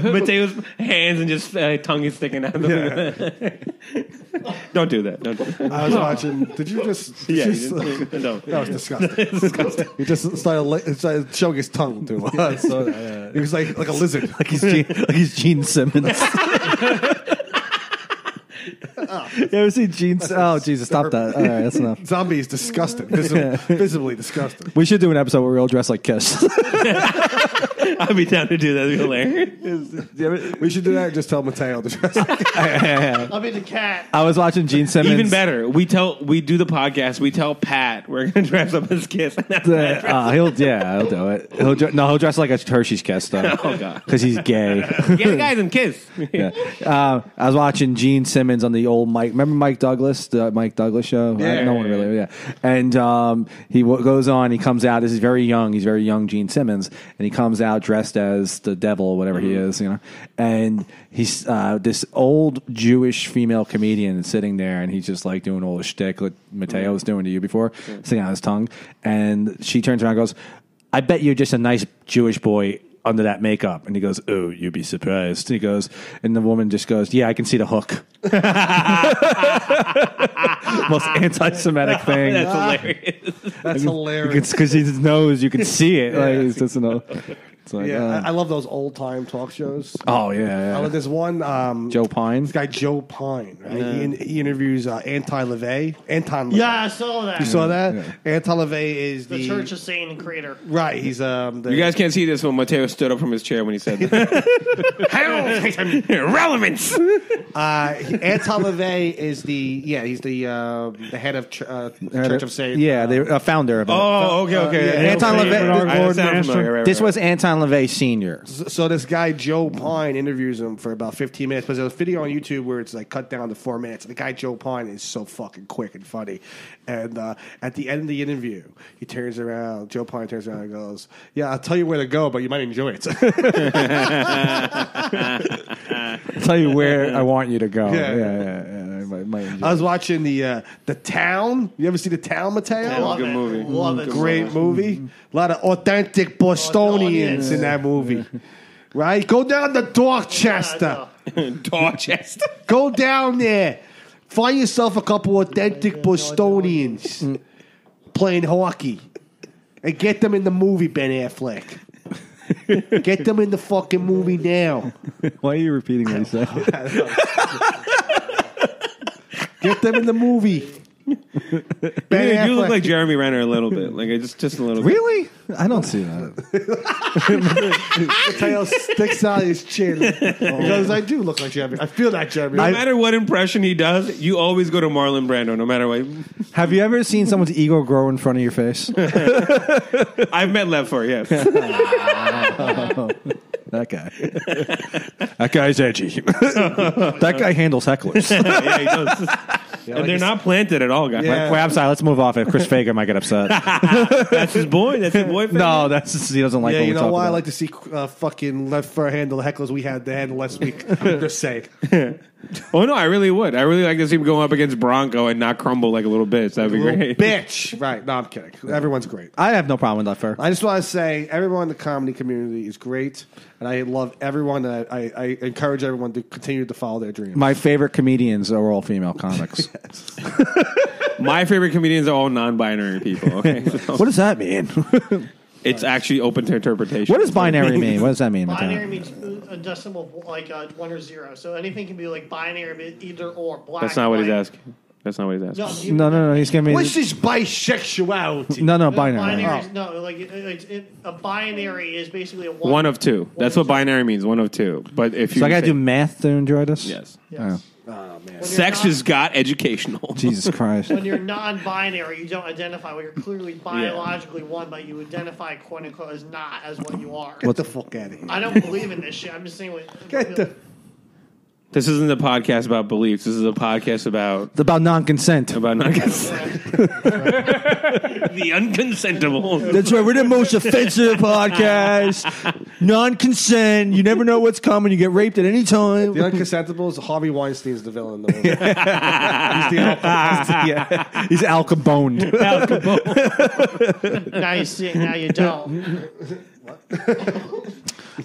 Mateo's hands and just uh, tongue is sticking out. Don't do that. Don't do that. I was watching. Did you just? did Yeah, you you just- just, don't. that was disgusting. Disgusting. He just started, li- started showing his tongue to us. So, He was like like a lizard. like he's Gene, like he's Gene Simmons. You ever see Gene? Oh, Jesus, stop that. All right, that's enough. Zombie is disgusting. Visibly, visibly disgusting. We should do an episode where we all dress like Kiss. I'd be down to do that. That'd be hilarious. We should do that. and Just tell Mateo to dress. I'll be the cat. I was watching Gene Simmons. Even better, we tell we do the podcast. We tell Pat we're gonna dress up as Kiss. And that's Pat Uh, he'll yeah, he'll do it. He'll dre- no, he'll dress like a Hershey's Kiss though. Oh, God. because he's gay. Yeah, the guys in Kiss. yeah. uh, I was watching Gene Simmons on the old Mike. Remember Mike Douglas, the Mike Douglas show? Yeah. no one really. Yeah, and um, he w- goes on. He comes out. This is very young. He's very young, Gene Simmons, and he comes out dressed as the devil, whatever he is, you know. And he's uh, this old Jewish female comedian sitting there, and he's just like doing all the shtick like Mateo was doing to you before, sitting on his tongue. And she turns around and goes, "I bet you're just a nice Jewish boy." Under that makeup, and he goes, "Oh, you'd be surprised." He goes, and the woman just goes, "Yeah, I can see the hook." Most anti-Semitic thing. That's hilarious. That's hilarious. because his nose, you can see it. Like it's just no. It's like, Yeah, uh, I, I love those old time talk shows. oh yeah, I love this one. Um, Joe Pine. This guy Joe Pine. Right? He, in- he interviews uh, Anti LaVey. Anton. LaVey. Yeah, I saw that. you saw that. Anti LaVey is the, The Church of Satan and Creator. right. He's um. The, You guys can't see this when Mateo stood up from his chair when he said that. Relevance. Uh, Anton LaVey is the yeah. He's the uh, the head of ch- uh, Church of Satan. Yeah, the uh, founder of it. Oh, okay, okay. yeah, Anton Bernard LaVey. I Gordon sound Astor. familiar. Right, This was Anton LaVey Senior. So this guy Joe Pine interviews him for about 15 minutes. But there's a video on YouTube where it's like cut down to four minutes. And the guy Joe Pine is so fucking quick and funny. And uh, at the end of the interview, he turns around. Joe Pine turns around and goes, "Yeah, I'll tell you where to go, but you might enjoy it." I'll tell you where I want you to go. Yeah. Yeah, yeah, yeah. I might- might I was watching the uh, the Town. You ever see the Town, Mateo? Love good it. movie. Love it. Great movie. A lot of authentic Bostonians in that movie. Right? Go down to Dorchester. Dorchester. Go down there. Find yourself a couple authentic Bostonians playing hockey. And get them in the movie, Ben Affleck. get them in the fucking movie now. Why are you repeating what he said? Get them in the movie. Ben You, you look like Jeremy Renner a little bit. Like just just a little bit. really? I don't see that. Tail sticks out his chin. Because I do look like Jeremy. I feel like Jeremy. No matter what impression he does, you always go to Marlon Brando. No matter what. Have you ever seen someone's ego grow in front of your face? I've met Lev for yes. That guy. that guy's edgy. that guy handles hecklers. yeah, he does. And they're not planted at all, guys. Yeah. Wait, I'm sorry. Let's move off it. Chris Fager might get upset. That's his boy. That's his boyfriend. no, that's just, he doesn't like. yeah, what you we know talk why I like to see uh, fucking left fur handle the hecklers we had to handle last week. I'm just saying. Oh no, I really would. I really like to see him go up against Bronco and not crumble like a little bitch. That'd be Little great. bitch. Right. No, I'm kidding. Everyone's great. I have no problem with that. Fair. I just want to say everyone in the comedy community is great, and I love everyone. And I, I, I encourage everyone to continue to follow their dreams. My favorite comedians are all female comics. My favorite comedians are all non-binary people. Okay, So what does that mean? it's actually open to interpretation. what does binary mean? What does that mean? Mateo? Binary means a decimal like uh, one or zero. So anything can be like binary, either or. Black. That's not what he's white. asking. That's not what he's asking. No, you- No, no, no. He's gonna be. What's this bisexuality? No, no, no, binary. binary is- no, like it, it, it, a binary is basically a one. One of two. That's what binary means. One of two. But if you So I gotta say- do math to enjoy this. yes, Yes. Man. Sex non- just got educational. Jesus Christ. When you're non-binary, you don't identify. Well, you're clearly biologically one, but you identify "quote unquote" as not as what you are. Get the fuck out of here. I don't believe in this shit. I'm just saying what. Get the This isn't a podcast about beliefs. This is a podcast about It's about non-consent. about non consent. the unconsentable. That's right. We're the most offensive podcast. Non-consent. You never know what's coming. You get raped at any time. the unconsentables. Harvey Weinstein's the villain. In the movie. He's the alcohol. yeah, he's Al Capone. now you see. Now you don't.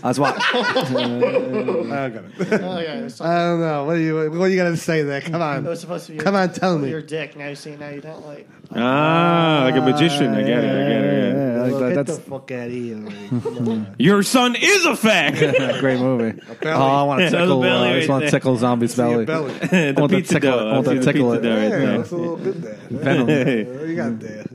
I was watching. I got it. Oh yeah. It's I don't know. What are you? What are you gonna say there? Come on. It on. was supposed to be. Come on, tell me. Your dick. Now you see. Now you don't like. Ah, like a magician. I get it. I get it. I get it. Yeah, like that, Get Get That's the fuck out of here. already. Come on. Your son is a fact. a great movie. Oh, I want to That was tickle. belly Uh, I right just want there. to tickle zombie's See belly. belly. I want to pizza tickle. it. dough. I want I to the tickle pizza it. dough right Yeah, there. that's a little bit there. Venom. What you got there?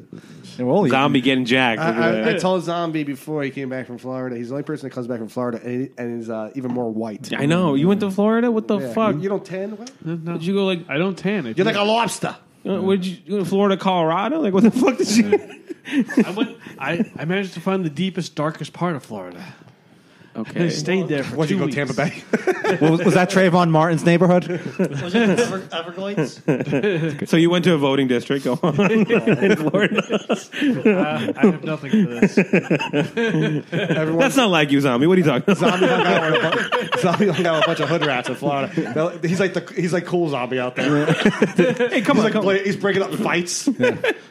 We'll. Zombie getting jacked. I, I, I told Zombie before he came back from Florida. He's the only person that comes back from Florida and, he- and is uh, even more white. I know. You went to Florida? What the Yeah. fuck? You, you don't tan? What? Did you go like? I don't tan. I You're like a lobster. Uh, Where'd you, you go to Florida, Colorado? Like, what the fuck did you? I went. I, I managed to find the deepest, darkest part of Florida. I Okay. stayed there for What two you go weeks. Tampa Bay? was, was that Trayvon Martin's neighborhood? Was it Ever- Everglades? So you went to a voting district? Go on. in Florida. Uh, I have nothing for this. Everyone, That's not like you, zombie. What are you talking about? Zombie hung out with a bunch, zombie hung out with a bunch of hood rats in Florida. They'll- He's like the he's like cool zombie out there. Hey, come He's on. like play, he's breaking up fights.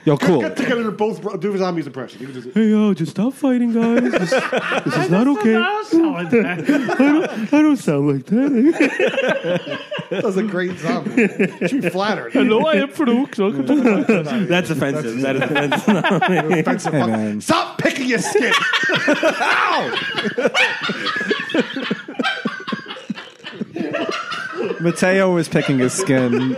Yo, cool. Get together both bro- do a zombie's impression. You can just- Hey, yo, just stop fighting, guys. This, this is not okay. I don't, I don't sound like that. that was a great zombie. You should be flattered. Hello, I am Farouk. Welcome to the That's offensive. That is offensive. Offensive. Hey, man. Stop picking your skin. Mateo was picking his skin,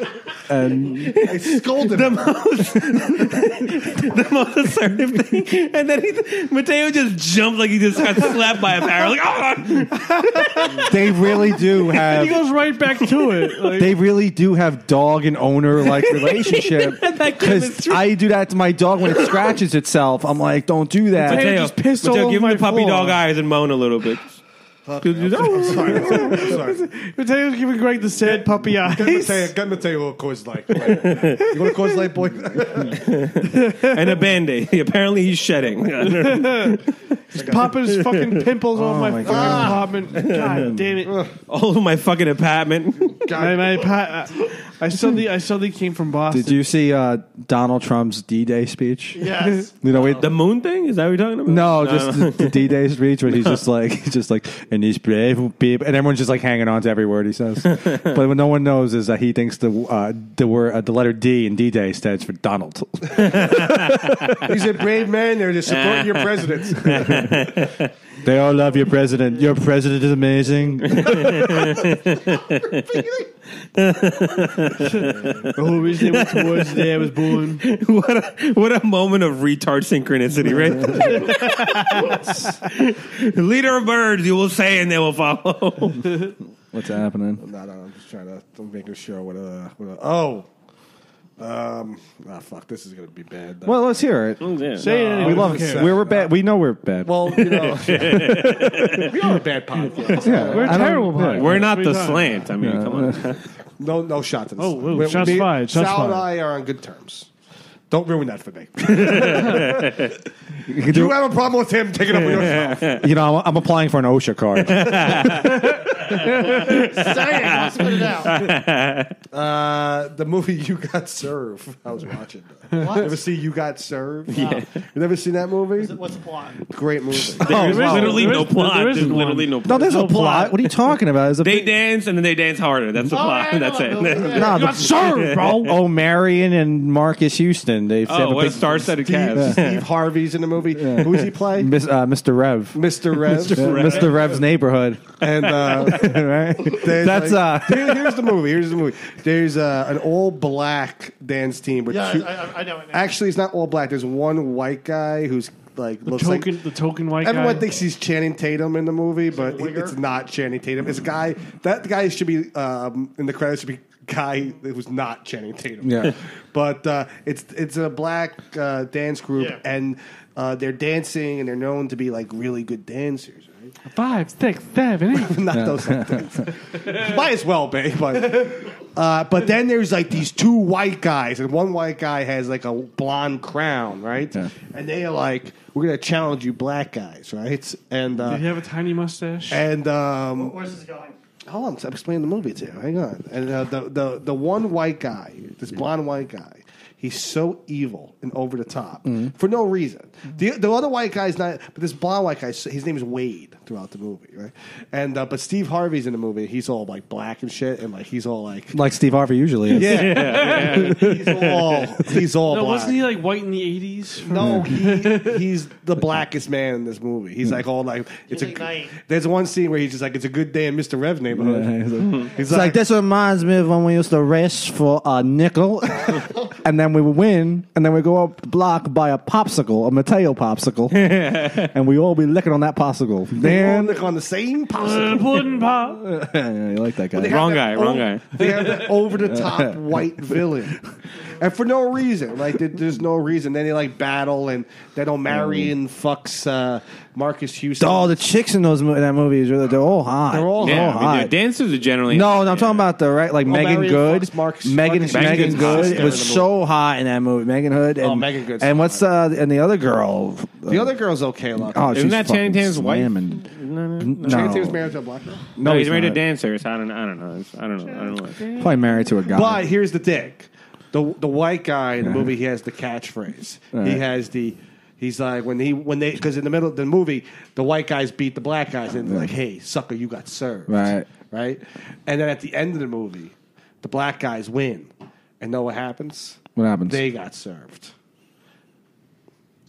and I scolded him. the most assertive thing. And then he, Mateo just jumped like he just got slapped by a parrot. Like, oh! they really do have. He goes right back to it. Like, They really do have dog and owner like relationship. That Because chemistry. I do that to my dog when it scratches itself. I'm like, don't do that. Mateo just pissed Mateo, all give over him the my puppy floor. dog eyes and moan a little bit. I'm sorry. I'm sorry. Mateo's giving Greg the sad puppy eyes. Get Mateo, get Mateo a Coors Light. You want a Coors Light, boy? And a band-aid. Apparently he's shedding. He's popping his fucking pimples on my, my fucking apartment. God damn it. All of my fucking apartment. My, my, pa- I suddenly, I suddenly came from Boston. Did you see uh, Donald Trump's D-Day speech? Yes. You know, we, The moon thing? Is that what you're talking about? no, just the, the D-Day speech where he's just like, just like, and these brave people, and everyone's just like hanging on to every word he says. but what no one knows is that he thinks the uh, the word uh, the letter D in D-Day stands for Donald. He's a brave man. They're just supporting your president. they all love your president. Your president is amazing. the whole reason they went towards the day I was born. what a what a moment of retard synchronicity, right? Leader of birds, you will say, and they will follow. What's happening? no, no, I'm just trying to. I'm making sure what. Uh, what uh, oh. Um. Ah, fuck. This is gonna be bad. Well, let's hear it. Say it anyway. We love it. We're, we're bad. We know we're bad. Well, you know, we are a bad podcast. yeah, We're I don't- terrible. yeah. podcast. We're not the slant. I mean, come on. No, no shots. At this Oh, time. whoa, We- shots me- fired, shots Sal and fired. I are on good terms. Don't ruin that for me. You, Do you have a problem with him taking up with yourself? you know, I'm, I'm applying for an OSHA card. Say it. I'll spit it out. Uh, the movie You Got Served. I was watching. What? You ever see You Got Served? Yeah. You never seen that movie? What's the plot? Great movie. There's wow. literally There no is- plot. there is There's one. literally no no, plot. there's a No plot. plot. What are you talking about? There's a They big- dance and then they dance harder. That's the plot. I That's know, it. yeah. No, got served, bro. Oh, Marion and Marques Houston. They Oh, what a star-studded Steve, cast. Steve Harvey's in the movie. Who does he play? Miss, uh, Mr. Rev. Mr. Rev. Mr. Rev's neighborhood. And uh, right? That's like- uh Here- here's the movie. Here's the movie. There's uh, an all black dance team with Yeah, two. I, I, I know it now. Actually, it's not all black. There's one white guy who's like The looks token, like. the token white guy. Everyone guy. thinks he's Channing Tatum in the movie, but it it's not Channing Tatum. It's a guy. That guy should be um, in the credits. Should be guy that was not Channing Tatum. Yeah. but uh, it's it's a black uh, dance group, Yeah. and uh, they're dancing, and they're known to be like really good dancers. Right? Five, six, seven, eight. not those things. Might as well be, but uh, but then there's like these two white guys, and one white guy has like a blonde crown, right? Yeah. And they are like, "We're gonna challenge you, black guys, right?" And Did he uh, have a tiny mustache? and um, Where's this going? Hold on, I'm explaining the movie to you. Hang on. And uh, the the the one white guy, this blonde white guy, He's so evil and over the top Mm-hmm. for no reason. The the other white guy's not, but this blonde white guy, his name is Wade throughout the movie, right? And uh, but Steve Harvey's in the movie. He's all like black and shit, and like he's all like. Like Steve Harvey usually is. Yeah, he's all he's all No, black. wasn't he like white in the eighties? No, he, he's the blackest man in this movie. He's like all like it's a. night. There's one scene where he's just like it's a good day in Mr. Rev neighborhood. He's It's like this reminds me of when we used to race for a nickel, and then we would win, and then we go up the block buy a popsicle, a Mateo popsicle, and we all be licking on that popsicle. They all Dan, look on the same Uh, pudding pop. yeah, you like that They guy? have Wrong that guy, wrong o- guy. They have that over the top white villain, and for no reason. Like there- there's no reason. Then they like battle, and then Omarion fucks uh, Marques Houston. Oh, the chicks in those mo- that movie is really they're all hot. They're all Yeah, all I mean, hot. dancers are generally No, no, I'm talking about the right, like Megan Marion Good. fucks Marcus- Megan Marcus Megan Houston's Good. sister It was in the so hot in that movie. Megan Hood. And, Oh, Meagan Good's And so what's uh and the other girl? the other girl's okay. Look. Oh, Isn't she's that Channing fucking Tatum's wife? slamming. No, no, No, Channing Tatum's married to a black girl. no, he's, married not. to dancers. I don't, I don't know. It's- I don't know. I don't know. Probably married to a guy. But here's the thing: the the white guy in the movie, he has the catchphrase. He has the. He's like when he when they because in the middle of the movie the white guys beat the black guys and they're like hey sucker you got served Right. right and then at the end of the movie the black guys win and know what happens what happens? they got served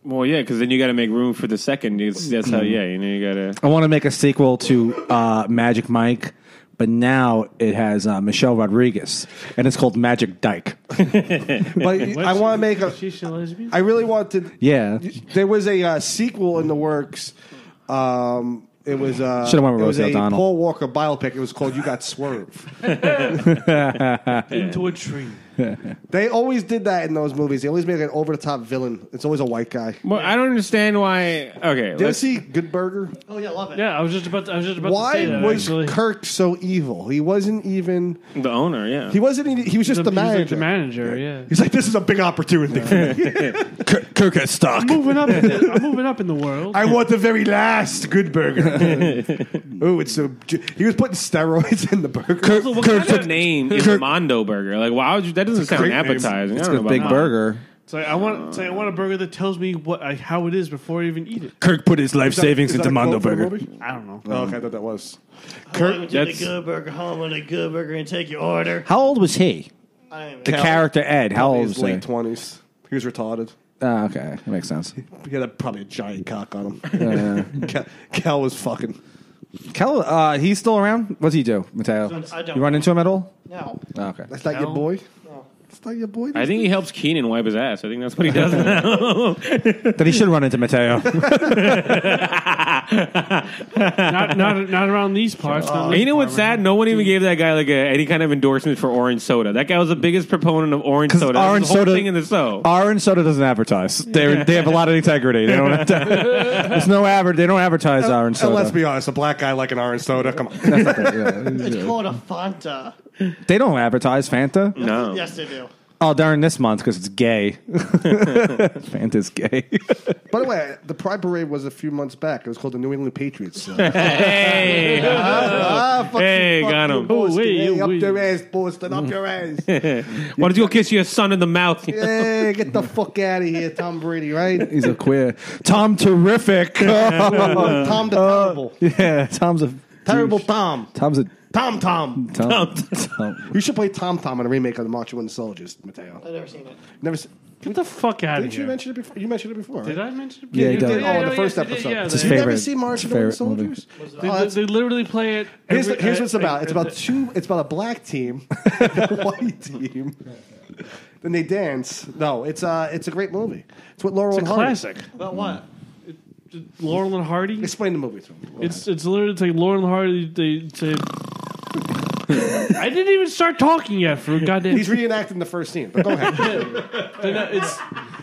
Well, yeah, because then you got to make room for the second. It's- That's how. Yeah, you know, you got to. I want to make a sequel to uh, Magic Mike, but now it has uh, Michelle Rodriguez, and it's called Magic Dyke. but I want to make a She's a lesbian. I really wanted Yeah. there was a uh, sequel in the works um it was uh, Should've went with it was Rosie a O'Donnell. Paul Walker biopic. It was called "You Got Swerve." Into a tree. They always did that in those movies. They always make an over the top villain. It's always a white guy. Well, I don't understand why. Okay, Did you let's, see Good Burger? Oh yeah, love it. Yeah, I was just about. To, I was just about to Why say that. was actually. Kirk so evil? He wasn't even. the owner. Yeah, He wasn't. Even, he was just The- the, he was like manager. the manager, yeah. He's like, this is a big opportunity. for me. Kirk has stock. I'm moving up. In the, I'm moving up in the world. I want the very last Good Burger. oh, it's so. He was putting steroids in the burger. Also, what kind of name is Mondo Burger? Like, why would you? That doesn't sound great name. appetizing. I It's don't a know big about burger. It's like I want. It's like I want a burger that tells me what I, how it is before I even eat it. Kirk put his life that- savings into a Mondo quote from the Burger. I don't know. Oh, okay, I thought that was. Welcome to the that's- Good Burger home with a Good Burger and take your order. How old was he? I don't even The know. character Ed. How Probably old his was he? late twenties. He was retarded. Ah, okay, that makes sense. He had a, probably a giant cock on him. Cal, Cal was fucking. Kel, uh, he's still around. What's he do, Mateo? I don't You run know. into him at all? No. Oh, okay. That's not your boy. That's not your boy. I think he helps Kenan wipe his ass. I think that's what he does now. Then he should run into Mateo. not not not around these parts. not in And you know what's department. sad? No one even gave that guy like a, any kind of endorsement for orange soda. That guy was the biggest proponent of orange 'Cause soda. That was orange the whole soda- thing in the show. Orange Soda doesn't advertise. They they have a lot of integrity. They don't. Have to, there's no adver- They don't advertise Orange And Soda. let's be honest, a black guy like an orange soda. Come on. It's called a Fanta. They don't advertise Fanta. no. Yes, they do. Oh, during this month because it's gay. Fanta's gay. By the way, the Pride Parade was a few months back. It was called the New England Patriots. Uh, Hey, ah, fuck Hey, you, fuck got you, him. Boston. Oh, wait, hey, up wait. your ass, Boston. Up your ass. why don't you go kiss your son in the mouth? hey, get the fuck out of here, Tom Brady, right? He's a queer. Tom Terrific. Tom the Terrible. yeah, Tom's a Terrible Tom. Tom's a Tom Tom. Tom. Tom. You should play Tom Tom in a remake of The March of the Soldiers, Mateo. I've never seen it. Never se- Get the fuck out of Didn't you here. mention it before? You mentioned it before, right? Did I mention it? Yeah, he you does. did. Oh, in the first yes, you did, episode. Yeah, It's his they, You never see March of his the favorite movie. Soldiers? they, Oh, they, that's- they literally play it. Here's, every- here's what's uh, about. It's uh, about two. It's about a black team, and a white team. Then they dance. No, it's uh, it's a great movie. It's with Laurel It's a and Hardy. classic. About what? Laurel and Hardy. Explain the movie to him. It's it's literally it's like Laurel and Hardy. They say. I didn't even start talking yet for goddamn. He's reenacting the first scene. But go ahead. They're it's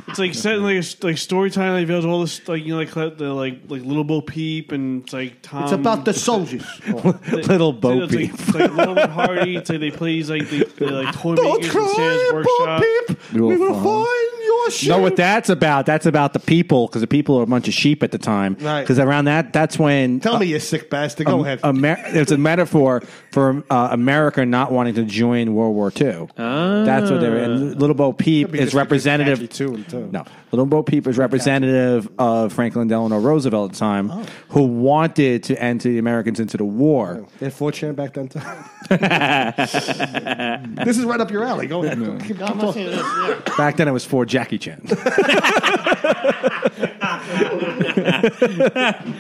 it's like set in like a s- like story time. Like there's all this like you know like the like like Little Bo Peep and it's like Tom. it's about the soldiers. Little Bo It's like, it's like Laurel and Hardy. It's like they play these like they, they like toy makers in Santa's workshop. Peep. You'll We will find- find your know what that's about? That's about the people because the people are a bunch of sheep at the time. Right. Because around that, that's when Tell me, you sick bastard. Go ahead. Amer- it's a metaphor for uh, America not wanting to join World War II. That's what they're. And Little Bo Peep is just like a representative. tune, too. No, Little Bo Peep is representative of Franklin Delano Roosevelt at the time, Oh. who wanted to enter the Americans into the war. They had 4chan back then, too. this is right up your alley. Go ahead. Keep- I'm keep listening to this. Yeah. Back then, it was for Jackie Chan.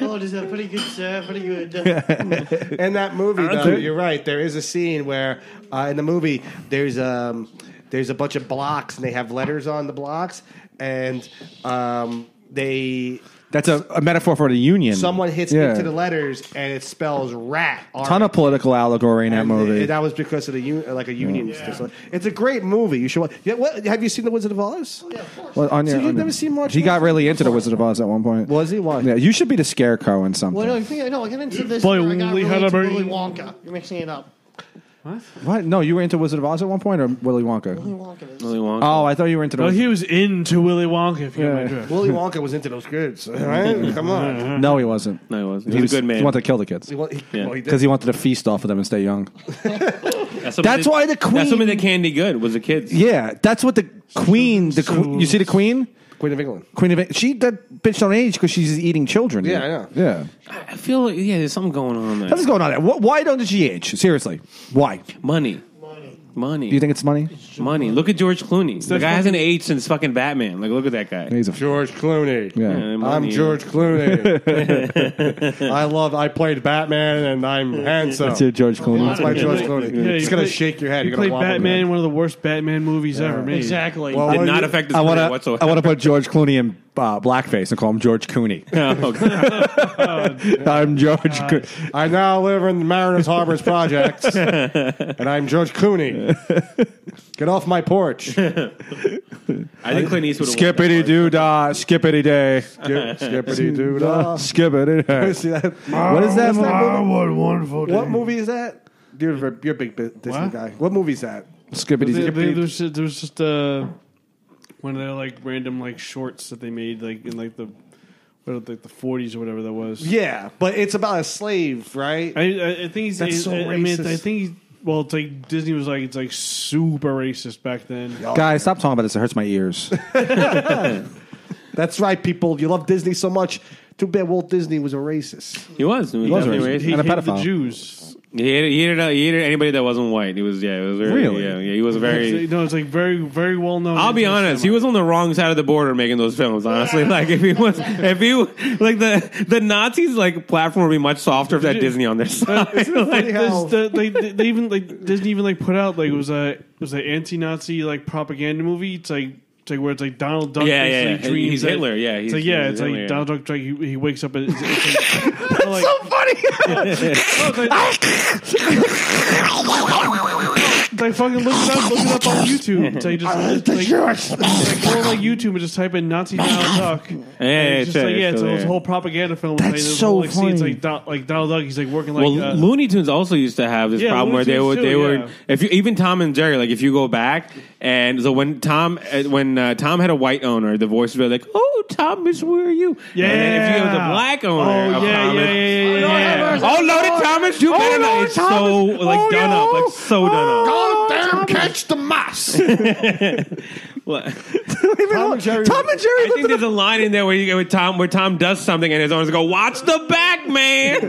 Oh, this is pretty good, sir. Pretty good. In that movie, though, you're right. There is a scene where uh, in the movie there's um there's a bunch of blocks and they have letters on the blocks and um they That's a, a metaphor for the Union. someone hits Yeah. into the letters and it spells rat. ton of political allegory in that And movie. it- that was because of the un- like a union. system. It's a great movie. You should. Watch. Yeah, what, have you seen the Wizard of Oz? Well, on So your- you've on never your- seen much He got Wizard really into the Wizard of Oz at one point. Was he? Why? Yeah, you should be the Scarecrow in something. Well, no, I think- no, I get into this. Boy, where I got we really had a into very- Willy Wonka. You're mixing it up. What? No, you were into Wizard of Oz at one point, or Willy Wonka? Willy Wonka. Willy Wonka. Oh, I thought you were into. Well, The he was into Willy Wonka. If you get my Yeah. drift. Willy Wonka was into those kids. All right? Come on. no, he wasn't. no, he wasn't. He He was was a good man. He wanted to kill the kids He, wa- he, Yeah. well, he did. because he wanted to feast off of them and stay young. That's, what That's made- why the Queen- That's what made the candy good. Was the kids. Yeah, that's what the Queen. The so- que- you see the Queen. Queen of England. Queen of she that bitch don't age because she's eating children. Yeah, I know. Yeah, I feel like yeah, there's something going on there. what's going on there? Wh- Why don't she age? Seriously, why? Money. Money. Do you think it's money? money? Look at George Clooney. The guy hasn't fucking- aged since fucking Batman. Like, look at that guy. He's a George Clooney. yeah. Yeah, I'm. George Clooney. I love. I played Batman, and I'm handsome. That's your George Clooney. That's my George Clooney. Yeah, Just you gonna play- shake your head. He You're gonna played wobble. Batman in one of the worst Batman movies ever made. Exactly. Well, Did what not you- affect his I want to. whatsoever. I want to put George Clooney in uh, blackface and call him George Cooney. Oh. I'm George. Clooney. I now live in Mariners Harbor's projects, and I'm George Cooney. Get off my porch. I think Clint Eastwood. would've won Skippity doo dah, skippity day, Skippity doo dah. skippity day. See that? What is that What's that movie? what a wonderful What movie is that? You're, you're a big bi- Disney What? guy. What movie is that? Skippity There, doo. there, there was, there was just uh, one of the like random like shorts that they made like in like the what, like the forties or whatever that was. Yeah, but it's about a slave, right? I, I, I think he's. That's so I, I mean, racist. I think he's. Well, it's like Disney was like it's like super racist back then. Guys, stop talking about this. It hurts my ears. That's right, people. You love Disney so much. Too bad Walt Disney was a racist. He was. He was, was definitely racist. racist. He And a hated the pedophile. Jews. He hated, he hated, he hated anybody that wasn't white. He was, yeah, it was very, Really? yeah, yeah. He was very. you know, it's like very, very well known. I'll be honest. He was on the wrong side of the border making those films. Honestly, like if he was, if he like the the Nazis like platform would be much softer if they had Disney on their side. Funny how- There's the, they, they even like Disney even like put out like it was a it was an anti-Nazi like propaganda movie. It's like it's like where it's like Donald Duck. Yeah, yeah, dreams He's that- Hitler, yeah, it's like yeah, he's it's like Hitler, yeah. Donald Duck. Like, he, he wakes up and it's, it's like, so funny. Like fucking look it up, look it up on YouTube. It's like just, just like, like go on like YouTube and just type in Nazi Donald Duck. And yeah, it's it's just like there, yeah, it's it's, a there. whole propaganda film. That's like, so whole, like, scenes, funny. like, Don, like Donald Duck. He's like working like well, uh, Looney Tunes also used to have this Yeah, problem Looney where they Tunes would, too, they were, yeah. if you even Tom and Jerry, like if you go back, and so when Tom, uh, when uh, Tom had a white owner, the voice would be like, "Oh, Thomas, where are you?" Yeah. and then if you have a black owner, Oh of yeah, yeah, Thomas, yeah, yeah, yeah, yeah. Oh, loaded Thomas, you better not. It's so like Oh, done up, no. like so done up. Oh, damn, catch the mouse. What- Tom and Jerry. Tom and Jerry I think there's a line in there where you go with Tom, where Tom does something and his owners go, "Watch the back, man."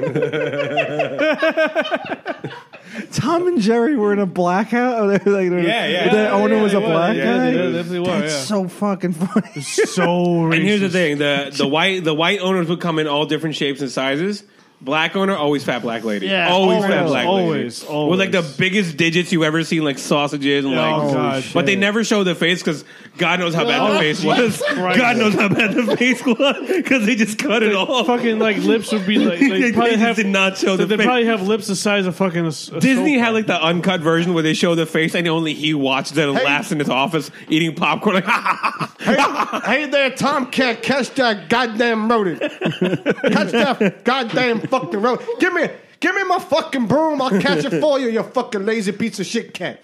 Tom and Jerry were in a blackout. like, Yeah, yeah. The owner was a black yeah, guy. they definitely were. That's Yeah. so fucking funny. so racist. And here's the thing: the the white the white owners would come in all different shapes and sizes. Black owner, always fat black lady. Yeah, always, fat black always, lady. always. With like the biggest digits you ever seen, like sausages and Oh, like. God. But they never show the face because God knows how bad the Oh, face was. Christ. God knows how bad the face was because they just cut it off. Fucking like lips would be like they They probably just have did not show they, the they face. probably have lips the size of fucking a, s- a Disney sofa. had like the uncut version where they show the face and only he watches it and laughs in his office eating popcorn. Like, hey, hey there, Tomcat, catch that goddamn rodent. catch that goddamn fucking rodent. Give me, give me my fucking broom. I'll catch it for you, you fucking lazy piece of shit cat.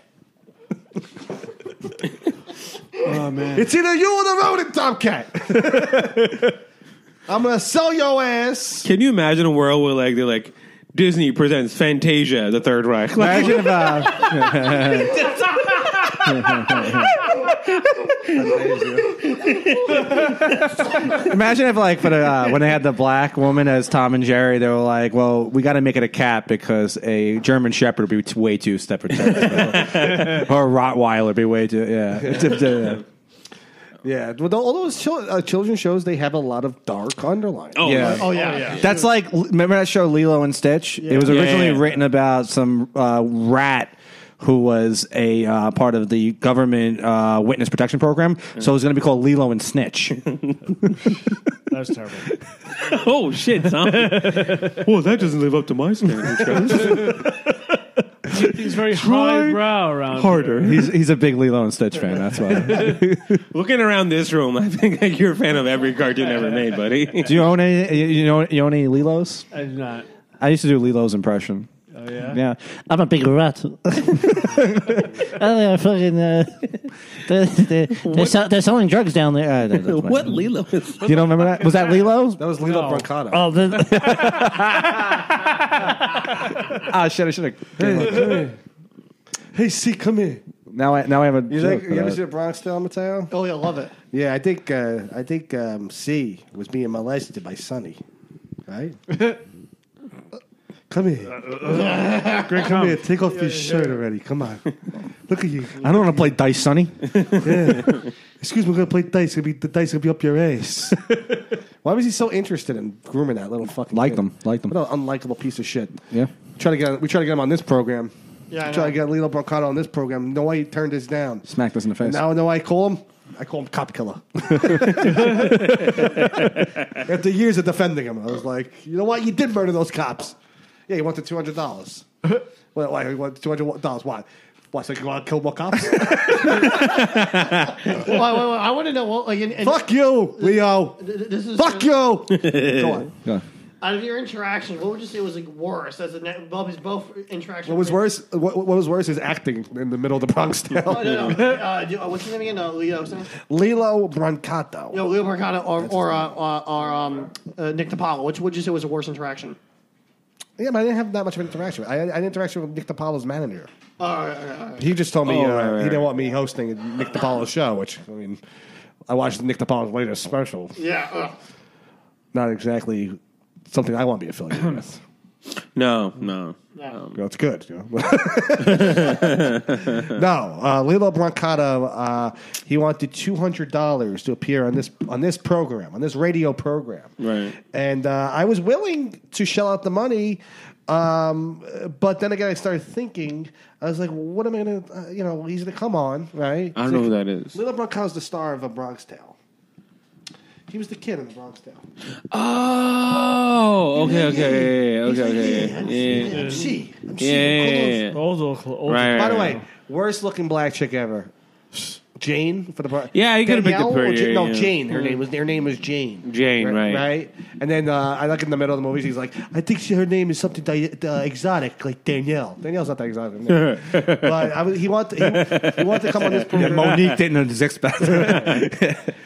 Oh man. It's either you or the rodent tomcat. I'm gonna sell your ass. Can you imagine a world where like they're like Disney presents Fantasia, the Third Reich? Like, Imagine if, uh, imagine if, like, for the uh, when they had the black woman as Tom and Jerry, they were like, "Well, we got to make it a cat because a German Shepherd would be way too step or a Rottweiler would be way too yeah." yeah. Yeah, well, all those chil- uh, children's shows they have a lot of dark underline. oh, Yeah. Oh yeah, yeah. That's like remember that show Lilo and Stitch? It was Yeah, originally yeah. written about some uh, rat who was a uh, part of the government uh, witness protection program. So it was going to be called Lilo and Snitch. That was terrible. oh shit, son. well, that doesn't live up to my standards. He's very highbrow around. Harder. he's he's a big Lilo and Stitch fan. That's why. Looking around this room, I think like, you're a fan of every cartoon ever made, buddy. Do you own any? You you know you own any Lilos? I do not. I used to do Lilo's impression. Oh yeah. Yeah, I'm a big rat. oh, they're fucking. Uh, they're, they're, they're, sell- they're selling drugs down there. Uh, that's my- what Lilo is? you don't remember that? Was that Lilo? That was Lillo Brancato. Oh, the, Ah, shit! I should have. Hey, see, come here. Now I now I have a. You, joke think, you ever that. see the Bronx Tale, Mateo? Oh yeah, love it. Yeah, I think uh, I think um, C was being molested by Sonny, right? Come here, Greg, come comment. here. Take off your shirt already. Come on, look at you. I don't want to play dice, Sonny. Yeah. Excuse me, we're gonna play dice. Gonna be, the dice gonna be up your ass. Why was he so interested in grooming that little fucking? Liked kid? him. Liked him. What an unlikable piece of shit. Yeah. Try to get we try to get him on this program. Yeah, I try to know. get Lillo Brancato on this program. No way he turned this down. Smacked us in the face. Now I know I call him. I call him cop killer. After years of defending him, I was like, you know what? You did murder those cops. Yeah, you wanted two hundred dollars. well, why? He wanted two hundred dollars? Why? Why? So you want to kill more cops? Well, I, I, want to know. Well, like, and, and Fuck you, Leo. th- This is Fuck you. Go on. Go. Out of your interaction, what would you say was like worse? As a net, Bubby's both interactions. What was worse? What, what was worse is acting in the middle of the Bronx Oh, Tale. no, no. Uh, do, uh, what's his name again? Uh, Leo. what's his name? Lillo Brancato. No, Leo Mercado or or, uh, uh, or um, uh, Nick DiPaolo. Which would you say was a worse interaction? Yeah, but I didn't have that much of an interaction. I, I had interaction with Nick DiPaolo's manager. Oh, all right, all right, all right. He just told me Oh, uh, right, right, he didn't right. want me hosting Nick DiPaolo's show, which I mean, I watched Nick DiPaolo's latest special. Yeah. ugh. Not exactly something I want to be affiliated with. No, no. No. You know, it's good. You know? no, uh, Lillo Brancato. Uh, he wanted two hundred dollars to appear on this on this program, on this radio program. Right. And uh, I was willing to shell out the money, um, but then again, I started thinking. I was like, well, "What am I going to? Uh, you know, he's going to come on, right?" I don't know who that is. Lillo Brancato's the star of A Bronx Tale. He was the kid in The Bronx Tale. Oh, okay, okay, yeah, yeah, okay, okay, I'm yeah, yeah, I'm C. I'm C. yeah, yeah, yeah. Old, old, old. Right, By right, the right. way, worst looking black chick ever. Jane for the part. Yeah, you could've picked Danielle a or prettier, Jane- No, yeah. Jane. Her name was her name was Jane. Jane, right. Right. And then uh, I like in the middle of the movie, he's like, I think she, her name is something di- uh, exotic, like Danielle. Danielle's not that exotic, but I, was- he wanted he, he wanted to come on this Yeah, program. Monique didn't know then.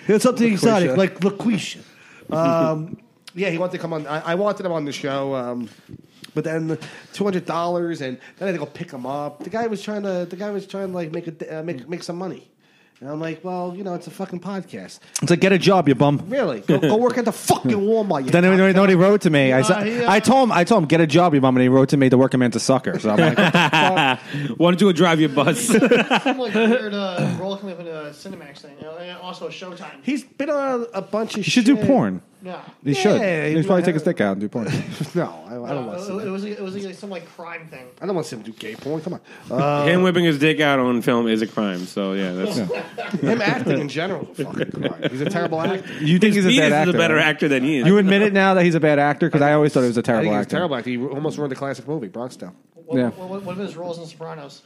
It's something exotic, like LaQuisha. Um, yeah, he wanted to come on. I, I wanted him on the show, um, but then two hundred dollars, and then I had to go pick him up. The guy was trying to. The guy was trying to like make a, uh, make make some money, and I'm like, well, you know, it's a fucking podcast. It's like, get a job, you bum. Really, go, go work at the fucking Walmart. You Then he, cock- then he wrote to me. I, Uh, said, he, uh, I told him, I told him, get a job, you bum, and he wrote to me to work him into sucker. So I'm like, what the? Why don't you go drive your bus? Some like weird uh, role coming up in a Cinemax thing. You know, and also a Showtime. He's been on a bunch of. you should do porn. Yeah. He should. Yeah, He he should probably take a have- dick out and do porn. No, I, I don't want to. See it, that. it was it was like some like crime thing. I don't want to see him do gay porn. Come on, uh, Him whipping his dick out on film is a crime. So yeah, that's. him acting in general is a fucking crime. He's a terrible actor. You think he's a Penis bad is actor? a better right? actor than he is. You admit it now that he's a bad actor? Because I always thought he was a I terrible think he's a actor. terrible actor. He almost ruined the classic movie, Bronx Tale. What, Yeah. what, what, what are his roles in Sopranos?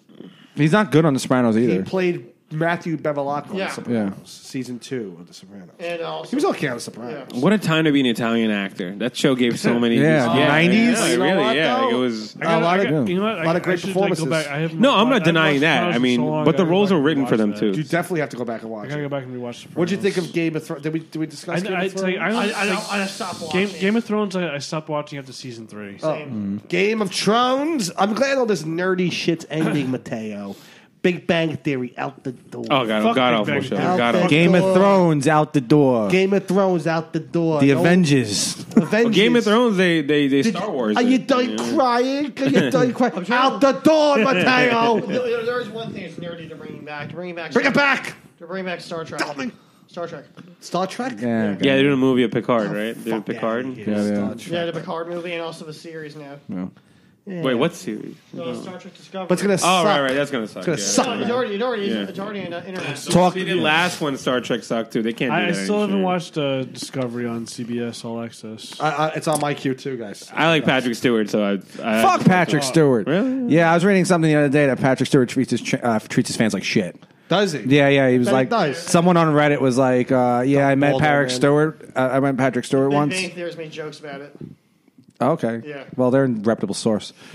He's not good on The Sopranos either. He either. played Matthew Bevilacqua on Yeah. The Sopranos, season two of The Sopranos. And also, He was okay on The Sopranos. What a time to be an Italian actor. That show gave so many. Yeah, yeah, 90s? yeah, You know really, yeah. like, though? it was. I gotta, A lot I of- got- you know what? a lot I, of great I should, like, performances. Back. I haven't No, I'm I not haven't denying watched that. Sopranos I in mean, so long, but I the gotta go roles back are and written for watch them that. too. You definitely have to go back and watch I gotta go it. back and rewatch. Sopranos. What'd you think of Game of Thrones? Did we, did we discuss I, Game I, of tell Thrones? I, I, don't I, like, don't, I stopped watching. Game, Game of Thrones. I, I stopped watching after season three. Mm-hmm. Game of Thrones. I'm glad all this nerdy shit's ending, Mateo. Big Bang Theory out the door. Oh god, oh, Fuck god Big awful Bang show. Theory. God oh, Out awful. Game of. Thrones out the door. Game of Thrones out the door. the No- Avengers. Avengers. Game of Thrones, they they they Did Star Wars. Are you it, done know? crying? Are you done crying? trying Out the door, Mateo. There- There's one thing that's nerdy to bring back. To bring back. Bring it back. To bring back Star Trek. Tell me. Star Trek. Star Trek. Yeah. Yeah, they're doing a movie of Picard, right? They're Fuck Picard. outta. Yeah, yeah. Star Trek. Yeah, the Picard movie and also the series now. Wait, what series? No, Star Trek Discovery. But it's gonna Oh, suck. right, right. That's gonna suck. It's gonna yeah. suck. No, it's already, it's already, Yeah. it's already in the internet. Talk. See, the last one, Star Trek sucked too. They can't. Do I, I still anymore. haven't watched uh, Discovery on CBS All Access. I, I, it's on my queue too, guys. I like Patrick Stewart, so I. I Fuck Patrick Stewart. Really? Yeah, I was reading something the other day that Patrick Stewart treats his uh, treats his fans like shit. Does he? Yeah, yeah. He was like, does. someone on Reddit was like, uh, "Yeah, I met Patrick. Stewart. Uh, I met Patrick Stewart Big once." Bang Theory's made jokes about it. Okay. Yeah. Well, they're a reputable source.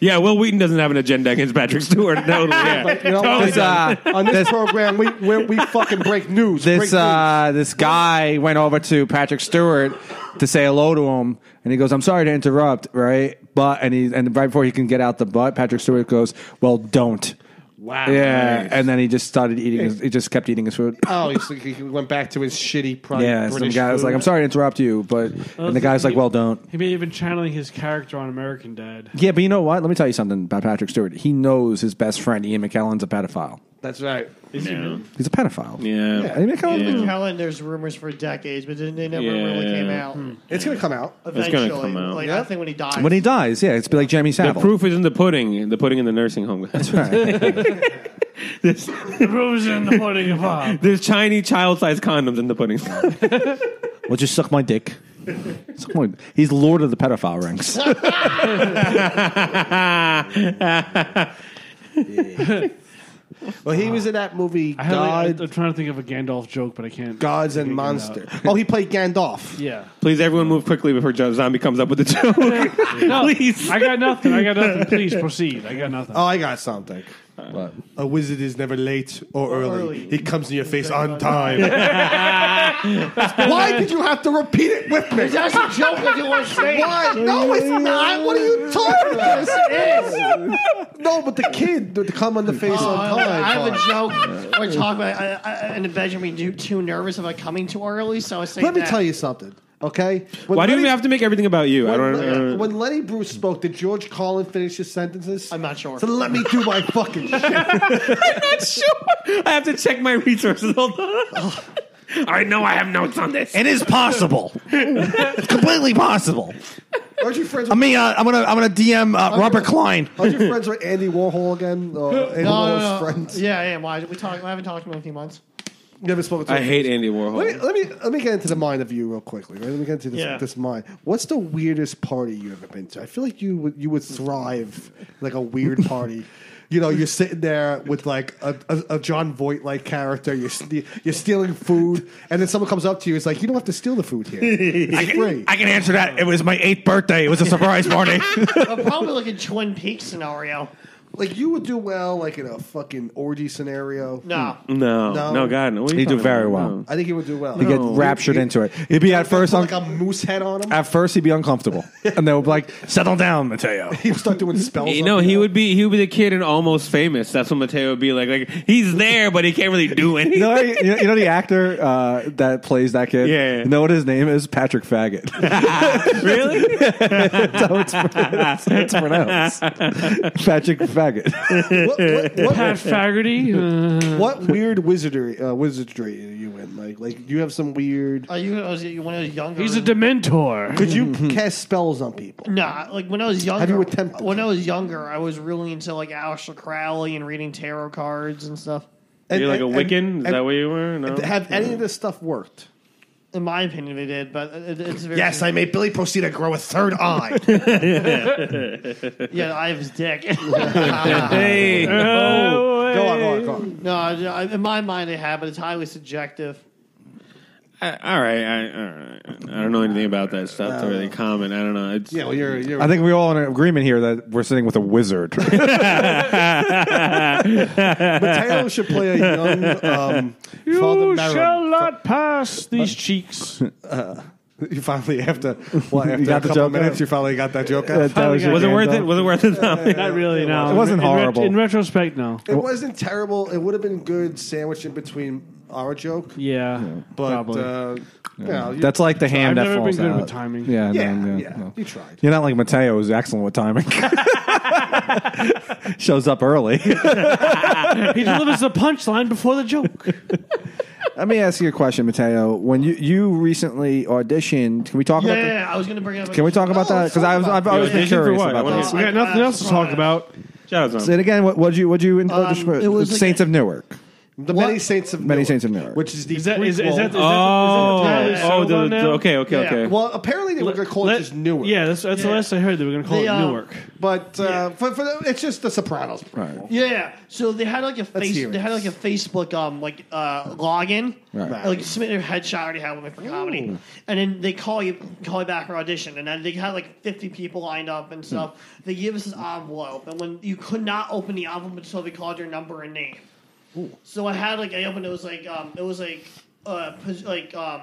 Yeah, Wil Wheaton doesn't have an agenda against Patrick Stewart. Totally. Yeah. You know, Totally This, uh, on this program, we we, we fucking break news. break this news. uh, this guy went over to Patrick Stewart to say hello to him, and he goes, "I'm sorry to interrupt, right?" But and he and right before he can get out the butt, Patrick Stewart goes, "Well, don't." Wow. Yeah, and then he just started eating. His, he just kept eating his food. Oh, he's, he went back to his shitty private Yeah, some British guy was food. like, "I'm sorry to interrupt you," but oh, and the guy's like, "Well, don't." He may have been channeling his character on American Dad. Yeah, but you know what? Let me tell you something about Patrick Stewart. He knows his best friend Ian McKellen's a pedophile. That's right. Is he really? He's a pedophile. Yeah. Ian McKellen. Ian McKellen, there's rumors for decades, but they they never Yeah. really came out. Hmm. It's gonna come out. It's Eventually, gonna Eventually, come out. like Yeah. I think when he dies. When he dies, yeah, it's be like Jeremy The Savile. proof is in the pudding. The pudding in the nursing home. That's right. there's, The rose in the pudding of there's tiny child-sized condoms in the pudding. well, just suck my dick. Suck my- He's Lord of the pedophile ranks. Well, he was in that movie I had, like, God, I, am trying to think of a Gandalf joke, but I can't. Gods and can't get it Monsters. Oh, he played Gandalf. Yeah. Please, everyone, move quickly before Joe Zombie comes up with a joke. No, Please. I got nothing. I got nothing. Please proceed. I got nothing. Oh, I got something. A wizard is never late or early. early. He comes in your face on time. Why did you have to repeat it with me? That's a joke that you want to say. Why? No, it's not. What are you talking about? No, but the kid would come on the face on Uh, time. I have a joke. We're talking about I, I, in the bedroom. We do too nervous about coming too early, so I say. Let me that. tell you something, okay? When Why do Lenny- we have to make everything about you? I When, don't. Lenny- uh, when Lenny Bruce spoke, did George Carlin finish his sentences? I'm not sure. So let me do my fucking shit. I'm not sure. I have to check my resources. Hold on. I know I have notes on this. it is possible. it's completely possible. Aren't you friends I mean, uh, I'm gonna I'm gonna DM uh, Robert Klein. aren't you friends with Andy Warhol again? Uh, Andy No, Warhol's no, no. friends? Yeah, yeah. Why? We talk. I haven't talked to him in a few months. You haven't spoken to I him? hate Andy Let me, Warhol. let me let me get into the mind of you real quickly. Right? Let me get into this, Yeah. this mind. What's the weirdest party you ever been to? I feel like you would you would thrive like a weird party. You know, you're sitting there with like a, a, a Jon Voight like character. You're ste- you're stealing food, and then someone comes up to you. It's like you don't have to steal the food here. It's free. I can answer that. It was my eighth birthday. It was a surprise party. But probably like a Twin Peaks scenario. Like you would do well, like in a fucking orgy scenario. No. No, No. no, God, no. What are you He'd do talking very about? well. No. I think he would do well. He'd get raptured into it. He'd be at first on, like a moose head on him. at first he'd be uncomfortable, and they would be like, "Settle down, Mateo." He would start doing spells. You on know, he people. would be he would be the kid in Almost Famous. That's what Mateo would be like. Like he's there, but he can't really do anything. You know, you know, you know the actor uh, that plays that kid. Yeah. You know what his name is? Patrick Faggot. really? That's how it's, that's how it's pronounced. Patrick Faggot. What, what, what, Pat Faggerty. Uh, what weird wizardry uh, wizardry are you in? Like, like do you have some weird. Are you? Was it when I was younger? he's a Dementor. Could you cast spells on people? Nah, like when I was younger. Have you attempted? When I was younger, I was really into like Aleister Crowley and reading tarot cards and stuff. You're like a and- Wiccan? and- Is that what you were? No. Have any of this stuff worked? In my opinion, they did, but it, it's very Yes, I made Billy proceed to grow a third eye. yeah, I have his dick. hey, Oh. Go on, go on, go on. No, I- in my mind they have, but it's highly subjective. I, all right, I, all right. I don't know anything about that stuff to really comment. I don't know. It's, Yeah, well, you're you're. I think we're all in agreement here that we're sitting with a wizard. Mateo should play a young um, You Father Merrim. shall not pass these cheeks. You finally after what after got a the couple joke minutes out? you finally got that joke Uh, out. that was your was it worth it? Was it worth it? No. Not really. No, It wasn't In ret- horrible. In, retrospect, no. It wasn't terrible. It would have been good sandwiched in between our joke, Yeah, but probably. uh, you know, you- That's like the hand I've that never falls been good out. with timing. Yeah, yeah, no, yeah, no. You tried. You're not like Mateo, who's excellent with timing. Shows up early. he delivers the punchline before the joke. Let me ask you a question, Mateo. When you, you recently auditioned, can we talk Yeah, about yeah, that? yeah, I was going to bring it up. Can we talk about Oh, that? Because I was, I've always been Audition for curious what? about wanna- this. We got nothing else to talk about. Shout out to Say it again. What would you what would you audition for? it was like Saints a- of Newark. The What? Many Saints of Many Newark, Saints of Newark. which is the Is that is, is prequel. that is that, Oh, that the yeah. show oh, the, on the, okay, okay, Yeah. okay. well, apparently they were going to call it Let- just Newark. Yeah, that's, that's the Yeah. last I heard. They were going to call They, it um, Newark. but uh, for, for the, it's just the Sopranos. prequel. Yeah, yeah. So they had like a face. hear They had like a Facebook um like uh login. Right. Like submit your headshot. Already had one for comedy, and then they call you call you back for audition, and then they had like fifty people lined up and stuff. They give us this envelope, and when you could not open the envelope until they called your number and name. So I had like I opened it was like um it was like uh like um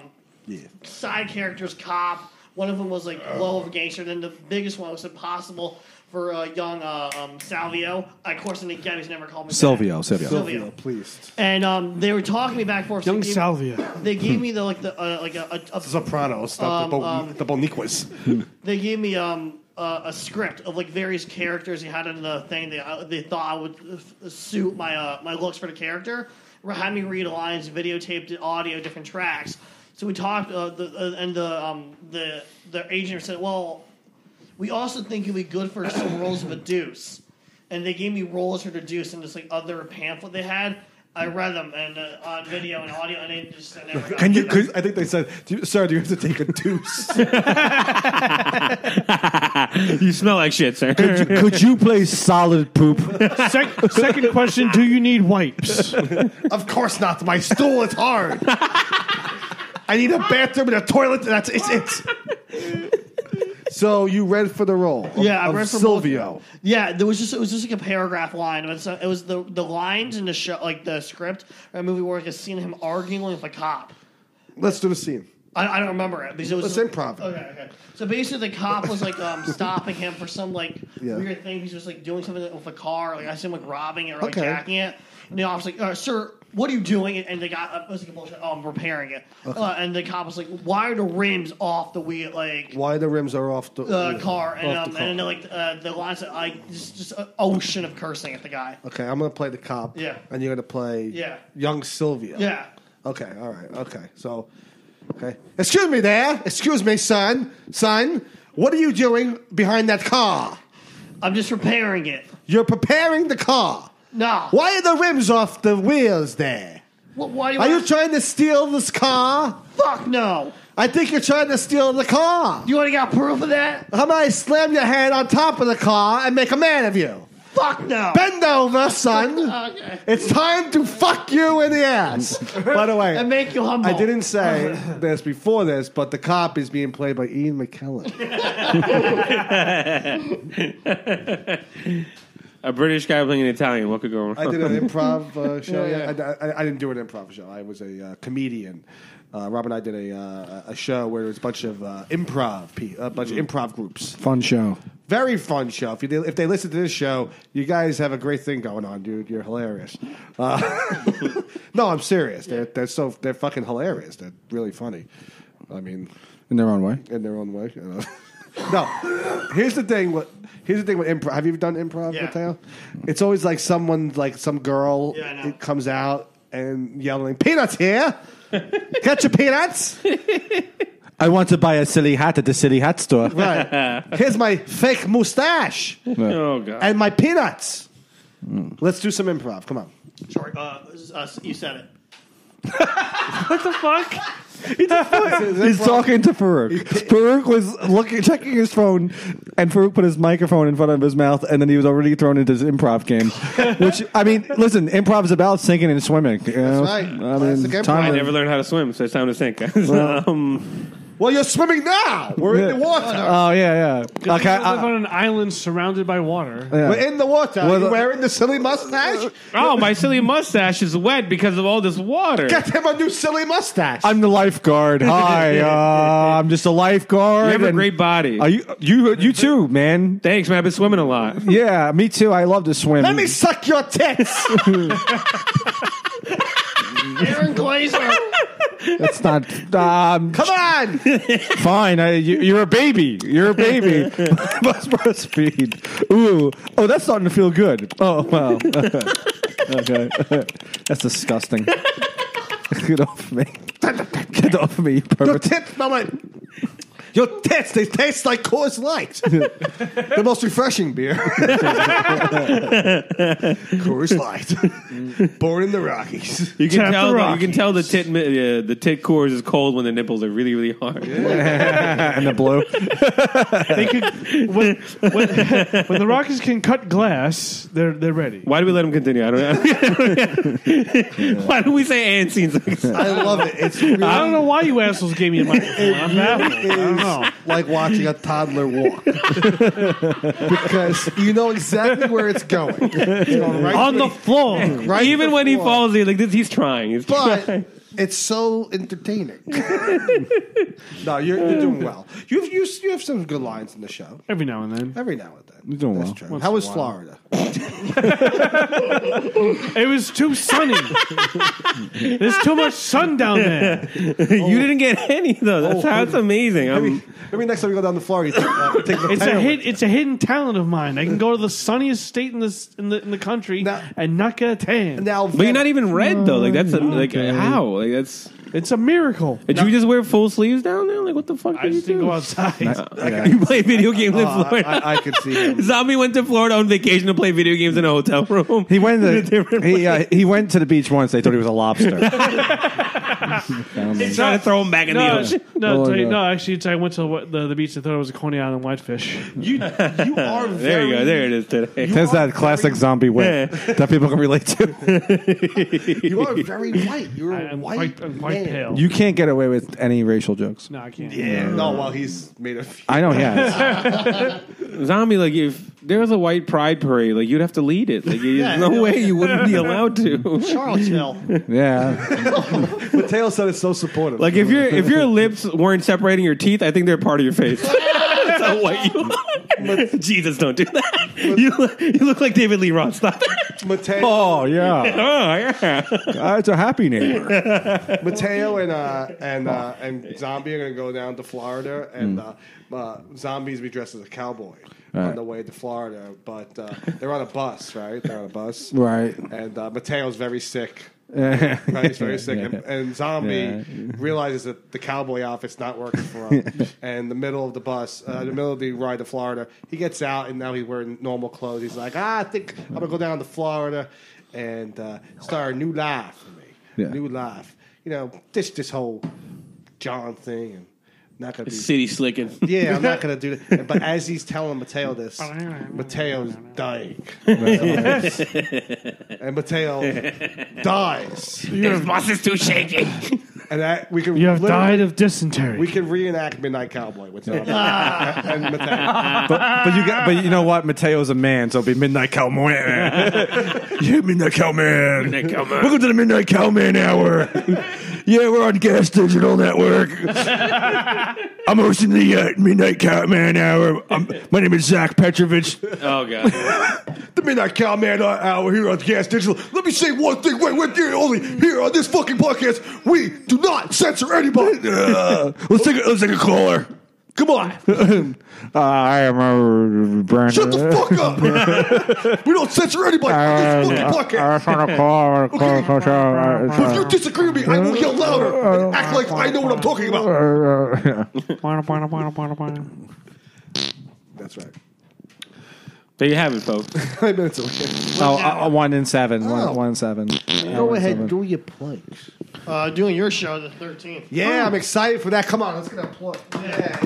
side characters cop. One of them was like low of a gangster. Then the biggest one was impossible for uh, young uh, um, Salvio. Of course, and again, he's never called me. back. Salvio. Silvio. Silvio. Please. And um, they were talking me back and forth. so Young they gave- They gave me the like the uh, like a, a, a Sopranos, not Um, the, Bo- um, the Boniquas. they gave me um uh, a script of like various characters he had in the thing. They uh, they thought I would suit my uh, my looks for the character. Had me read lines, videotaped audio, different tracks. So we talked, uh, the, uh, and the um the the agent said, "Well, we also think you'd be good for some roles of a deuce." And they gave me roles for the deuce and this like other pamphlet they had. I read them and uh, on video and audio, and they just never. Can you? Cause I think they said, do you, "Sir, do you have to take a deuce?" you smell like shit, sir. Could you play solid poop? Sec- second question: Do you need wipes? of course not. My stool is hard. I need a bathroom and a toilet. That's it's it's. So you read for the role? Of, Yeah, I read for Silvio. Yeah, there was just it was just like a paragraph line. It was, it was the the lines in the show, like the script. A movie where like a scene of him arguing with a cop. Let's do the scene. I, I don't remember it because it was Let's improv. Okay, okay. So basically, the cop was like um, stopping him for some like Yeah. weird thing. He's just like doing something with a car. Like I see him like robbing it or like Okay. jacking it. And the officer's like, uh, "Sir, what are you doing?" And the guy uh, was like, "Bullshit. Oh, I'm repairing it." Uh, and the cop was like, "Why are the rims off the wheel?" Like Why the rims are off the uh, car, and off um, the car. and then like uh, the lines, I just just an ocean of cursing at the guy. Okay, I'm gonna play the cop. Yeah. and you're gonna play Yeah. young Sylvia. Yeah, Okay, all right, okay. So, okay. Excuse me there. Excuse me, son. Son, what are you doing behind that car? I'm just repairing it. You're preparing the car. No, Why are the rims off the wheels there? Wh- why do you? Are you want- trying to steal this car? Fuck no. I think you're trying to steal the car. You want to got proof of that? How about I slam your head on top of the car and make a man of you? Fuck no. Bend over, son. Okay. It's time to fuck you in the ass. By the way, And make you humble. I didn't say this before this, but the cop is being played by Ian McKellen. A British guy playing an Italian. What could go wrong? I did an improv uh, show. Yeah, Yeah, I, I, I didn't do an improv show. I was a uh, comedian. Uh, Rob and I did a uh, a show where there was a bunch of uh, improv, pe- a bunch of improv groups. Fun show. Very fun show. If you if they listen to this show, you guys have a great thing going on, dude. You're hilarious. Uh, no, I'm serious. They're they're so they're fucking hilarious. They're really funny. I mean, In their own way. in their own way. you know. no, here's the thing. What here's the thing with improv. Have you ever done improv, Yeah. Mateo? It's always like someone, like some girl, Yeah, I know. it comes out and yelling, "Peanuts here! Get your peanuts!" I want to buy a silly hat at the silly hat store. Right. Here's my fake mustache oh god. and my peanuts. Let's do some improv. Come on. Sorry, uh, uh, you said it. What the fuck? He's talking to Farouk. Farouk was looking, checking his phone, and Farouk put his microphone in front of his mouth, and then he was already thrown into his improv game. Which I mean, listen, improv is about sinking and swimming. You know? right. I Classic mean, improv. time I to- never learned how to swim, so it's time to sink. um, Well, you're swimming now. We're in the water. Oh yeah, yeah. Okay, you live I- on an island surrounded by water. yeah. We're in the water. Well, Are you the- wearing the silly mustache? oh, my silly mustache is wet because of all this water. Get him a new silly mustache. I'm the lifeguard. Hi, uh, I'm just a lifeguard. You have a and- great body. Are you you you too, man? Thanks, man. I've been swimming a lot. Yeah, me too. I love to swim. Let me suck your tits. Aaron Glazer. That's not. Um, Come on. fine. I, you, you're a baby. You're a baby. Must breastfeed. Ooh. Oh, that's starting to feel good. Oh wow. okay. That's disgusting. Get off me. Get off me, you Your tits like. Your tits, they taste like Coors Light. the most refreshing beer. Coors Light. Born in the Rockies. You can Tap tell. the The, you can tell the tit mi- uh, the tit Coors is cold when the nipples are really really hard. and the blue. They could when, when, when the Rockies can cut glass, they're they're ready. Why do we let him continue? I don't know. Why do we say and scenes? I love it. It's really, I don't know why you assholes gave me a microphone. I'm baffled. I don't know. Like watching a toddler walk. because you know exactly where it's going. It's going right On the floor. right Even to the when he floor. falls, he's like this. He's trying. He's But trying. it's so entertaining. no, you're, you're doing well. You have, you, you have some good lines in the show. Every now and then. Every now and then. You're doing That's well. true. How was. Florida? It was too sunny. There's too much sun down there. you didn't get any though. That's how it's amazing. I'm, Maybe, maybe next time you go down to Florida, you take, uh, take the It's a with hid. It's a hidden talent of mine. I can go to the sunniest state in the in the in the country Now- and not get a tan. Now, but you're not even red though. Like that's a, like Okay. how? Like that's. It's a miracle. Did you just wear full sleeves down there? Like what the fuck? I did just you didn't do? go outside. You play video games in Oh, Florida. I, I could see him. Zombie went to Florida on vacation to play video games in a hotel room. He went. In a different he uh, he went to the beach once. They thought he was a lobster. He's trying to throw him back in the No, ocean. no, Oh, you- no. no. Actually, I went to the, the, the beach. and thought it was a Coney Island whitefish. You, you are very. There you go. There it is today. There's that classic zombie wit that people can relate to. You are very white. You're a I'm white quite, I'm quite man. pale. You can't get away with any racial jokes. no, I can't. Yeah. No, well, he's made a few. I know. Yeah. Zombie, like if there was a white pride parade, like you'd have to lead it. Like there's Yeah, no no. way you wouldn't be allowed to. Charlottesville. Yeah. Mateo said it's so supportive. Like if your if your lips weren't separating your teeth, I think they're part of your face. That's how white you are. Jesus, don't do that. You look, you look like David Lee Roth. Stop that. Mateo, Oh yeah. Oh yeah. Uh, it's a happy neighbor. Mateo and uh, and uh, and Zombie are gonna go down to Florida, and uh, uh, Zombie's be dressed as a cowboy on the way to Florida. But uh, they're on a bus, right? They're on a bus, Right. And uh, Mateo's very sick. He's very sick, and, and Zombie realizes that the cowboy outfit's not working for him. and the middle of the bus, uh, in the middle of the ride to Florida, he gets out, and now he's wearing normal clothes. He's like, ah, I think I'm gonna go down to Florida and uh, start a new life for me, Yeah. new life. You know, this this whole John thing, and not gonna be. City slicking. Yeah, I'm not gonna do that. But as he's telling Mateo this, oh, Mateo's dying, and Mateo dies, This bus is too shaky. and that we can. You have literally- died of dysentery. We can reenact Midnight Cowboy with Zombie and Mateo. But but you got but you know what? Mateo's a man, so it'll be Midnight Cowman. yeah, Midnight Cowman. Midnight Cowman. Welcome to the Midnight Cowman Hour. Yeah, we're on Gas Digital Network. I'm hosting the uh, Midnight Cowman Hour. I'm, my name is Zach Petrovich. Oh god. The Midnight Cowman Hour here on Gas Digital. Let me say one thing. Wait, wait, here, only here on this fucking podcast, we do not censor anybody. Uh, let's take a, let's take a caller. Come on, Uh, I am uh, Brandon. shut the fuck up. we don't censor anybody on this fucking podcast. want to call. But if you disagree with me, I will yell louder and act like I know what I'm talking about. That's right. There you have it, folks. Five minutes away. Oh, uh, uh, one in seven. One, Oh. one in seven. Go ahead and do your plugs. Uh, doing your show the 13th. Yeah, I'm excited for that. Come on, let's get that plug. Yeah,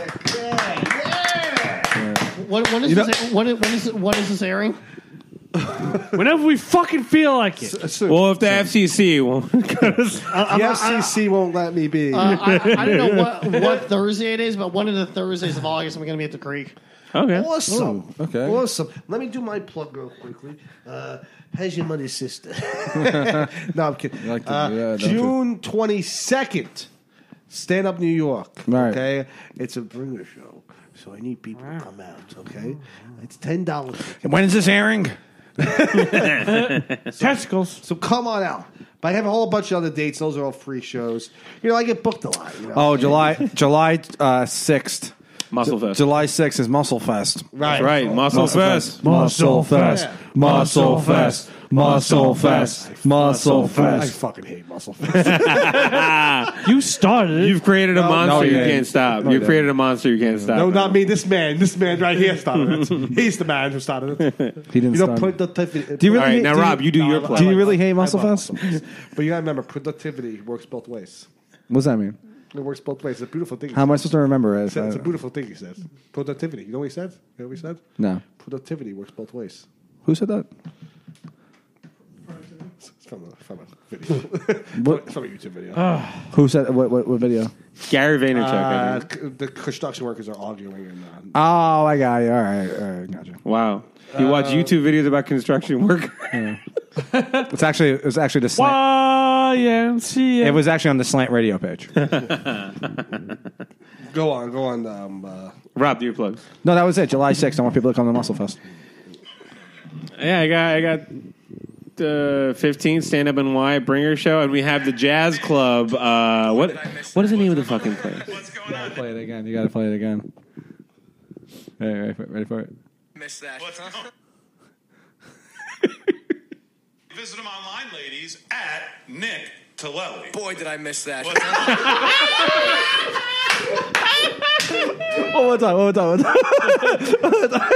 yeah. When, when, is You know- this, when, when, is, when is this airing? Whenever we fucking feel like it. Soon. Well, if the FCC won't, the I'm not- I- FCC won't let me be. uh, I, I don't know what, what Thursday it is, but one of the Thursdays of August, I'm going to be at the creek. Okay. Awesome. okay. Awesome. Let me do my plug real quickly. Uh, how's your mother's sister? no, I'm kidding. like to Uh, do that, June 22nd, Stand Up New York. Right. Okay, it's a bringer show, so I need people to come out. Okay, it's ten dollars. When is this airing? Testicles. so come on out. But I have a whole bunch of other dates. Those are all free shows. You know, I get booked a lot. You know? Oh, July July uh, sixth. Muscle Fest. July sixth is Muscle Fest. right, That's right. Muscle, Fest. Muscle Fest. Muscle Fest. Muscle Fest. Muscle I Fest. fucking hate Muscle Fest. You started it. You've created a monster no, you you can't stop. No, you You've created a monster you can't stop. no, not me. This man. This man right here started it. He's the man who started it. He didn't You know, start. productivity. Do you really All right, hate- now do Rob, you do your plug. Do you really hate Muscle Fest? But you gotta remember, productivity works both ways. What does that mean? It works both ways. It's a beautiful thing. How am I supposed to remember it? It's a, it's a beautiful thing, he says. Productivity. You know what he said? You know what he said? No. Productivity works both ways. Who said that? It's from a, from a video. What? from a YouTube video. Who said what? What, what video? Gary Vaynerchuk. I Uh, think. c- the construction workers are arguing. And, uh, Oh, I got you. All right, all right, gotcha. Wow. You watch YouTube videos about construction work? It's actually it was actually the slant. YMCA. It was actually on the slant radio page. go on, go on. Um, uh, Rob, do your plugs. No, that was it. July sixth. I want people to come to Muscle Fest. Yeah, I got I got the 15th stand up and Y bringer show, and we have the Jazz Club. Uh, what what is the name of the fucking place? Play it again. You got to play it again. Hey, ready for, ready for it? Missed that. Visit him online, ladies, at Nick Tillelli. Boy, did I miss that. One more time. One more time. One more time.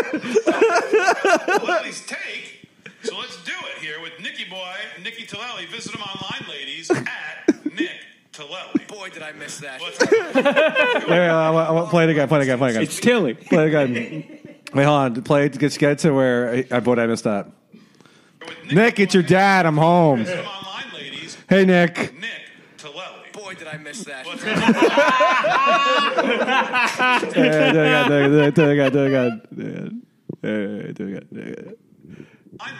Tillelli's take. So let's do it here with Nicky Boy, Nicky Tillelli. Visit him online, ladies, at Nick Tillelli. Boy, did I miss that. Wait, wait, I want, I want, play it again. Play it again. Play it again. It's Tilly. Play it again. Wait, hold on. Play it. Get, get to where I, I boy, I missed that. With Nick, it's your dad. I'm home. Visit online, ladies, Hey, Nick. Nick Tillelli. Boy, did I miss that. Yeah, do it again. Do it again. Do it again. Do it again. Do it again. Yeah, do it again. Do it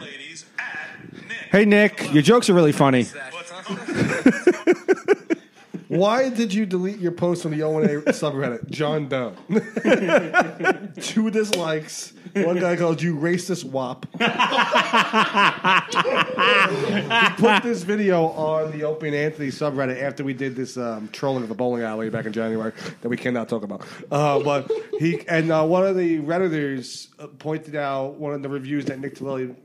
ladies, at Nick. Hey, Nick. Your jokes are really funny. Why did you delete your post on the O and A subreddit? John Doe. Two dislikes. One guy called you racist wop. he put this video on the Opie and Anthony subreddit after we did this um, trolling of the bowling alley back in January that we cannot talk about. Uh, but he and uh, one of the redditors uh, pointed out one of the reviews that Nick Tillelli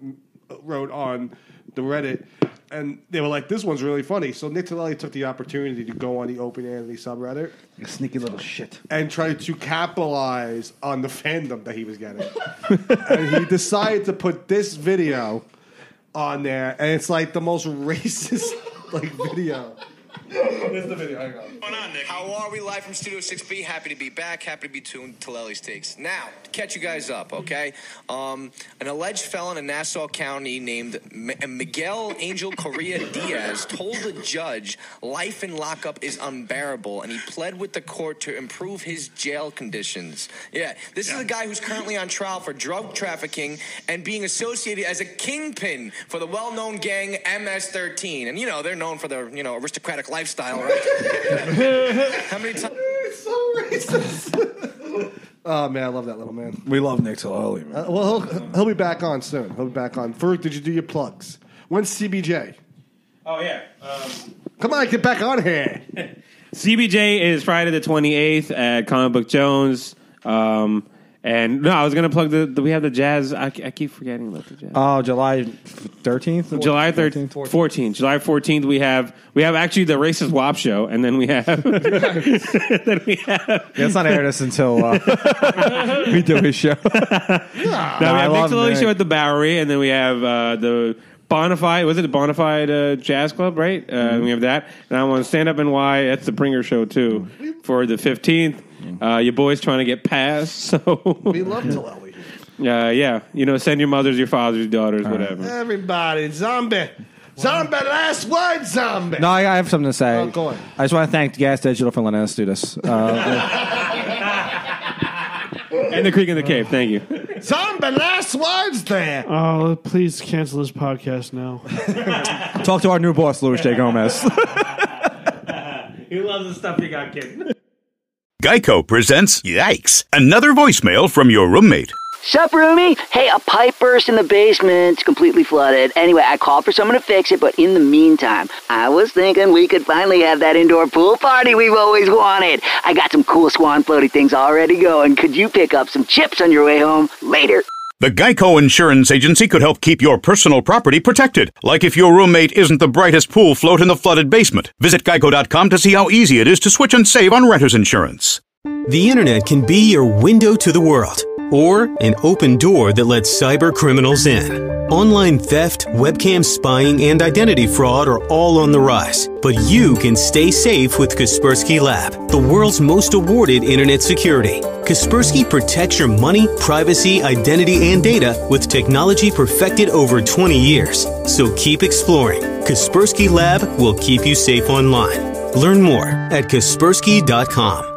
wrote on the Reddit. And they were like, "This one's really funny." So Nick Tillelli took the opportunity to go on the Opie and Anthony subreddit You sneaky little shit. and try to capitalize on the fandom that he was getting. and he decided to put this video on there, and it's like the most racist like video. Here's the video. Hang on. What's going on, Nick? How are we live from Studio 6B? Happy to be back. Happy to be tuned to Lely's Takes. Now, to catch you guys up, okay? Um, an alleged felon in Nassau County named M- Miguel Angel Correa Diaz told the judge life in lockup is unbearable, and he pled with the court to improve his jail conditions. Yeah, this is a guy who's currently on trial for drug trafficking and being associated as a kingpin for the well-known gang MS-13. And you know they're known for their you know aristocratic lifestyle, right? How many times? So racist. oh man, I love that little man. We love Nick Tillelli, man. Uh, well, he'll, he'll be back on soon. He'll be back on. Farouk, did you do your plugs? When's CBJ? Oh yeah. Come on, get back on here. CBJ is Friday the 28th at Comic Book Jones. Um, And no, I was gonna plug the, the we have the jazz. I, I keep forgetting about the jazz. Oh, July thirteenth. July thirteenth, fourteenth. July fourteenth. We have we have actually the racist WAP show, and then we have then we have Let's not air this until uh, we do his show. Now we have Nick Delaney show at the Bowery, and then we have uh, the Bonafide. Was it the Bonafide uh, Jazz Club? Right. Uh, Mm-hmm. We have that, and I want to stand up and Why. That's the Bringer show too for the fifteenth. Uh, your boys trying to get past, so We love Tillelli. uh, yeah, you know, send your mothers, your fathers, your daughters, whatever. Everybody, zombie. Zombie, last word, zombie. No, I, I have something to say. Oh, go on. I just want to thank Gas Digital for letting us do this. Uh, And the Creek in the Cave. Thank you. Zombie, last words there. Oh, please cancel this podcast now. talk to our new boss, Luis J. Gomez. He loves the stuff you got, kid. Geico presents Yikes! Another voicemail from your roommate. Sup, roomie? Hey, a pipe burst in the basement. It's completely flooded. Anyway, I called for someone to fix it, but in the meantime, I was thinking we could finally have that indoor pool party we've always wanted. I got some cool swan floaty things already going. Could you pick up some chips on your way home? Later. The Geico Insurance Agency could help keep your personal property protected, like if your roommate isn't the brightest pool float in the flooded basement. Visit geico.com to see how easy it is to switch and save on renter's insurance. The internet can be your window to the world or an open door that lets cyber criminals in. Online theft, webcam spying, and identity fraud are all on the rise. But you can stay safe with Kaspersky Lab, the world's most awarded internet security. Kaspersky protects your money, privacy, identity, and data with technology perfected over 20 years. So keep exploring. Kaspersky Lab will keep you safe online. Learn more at Kaspersky.com.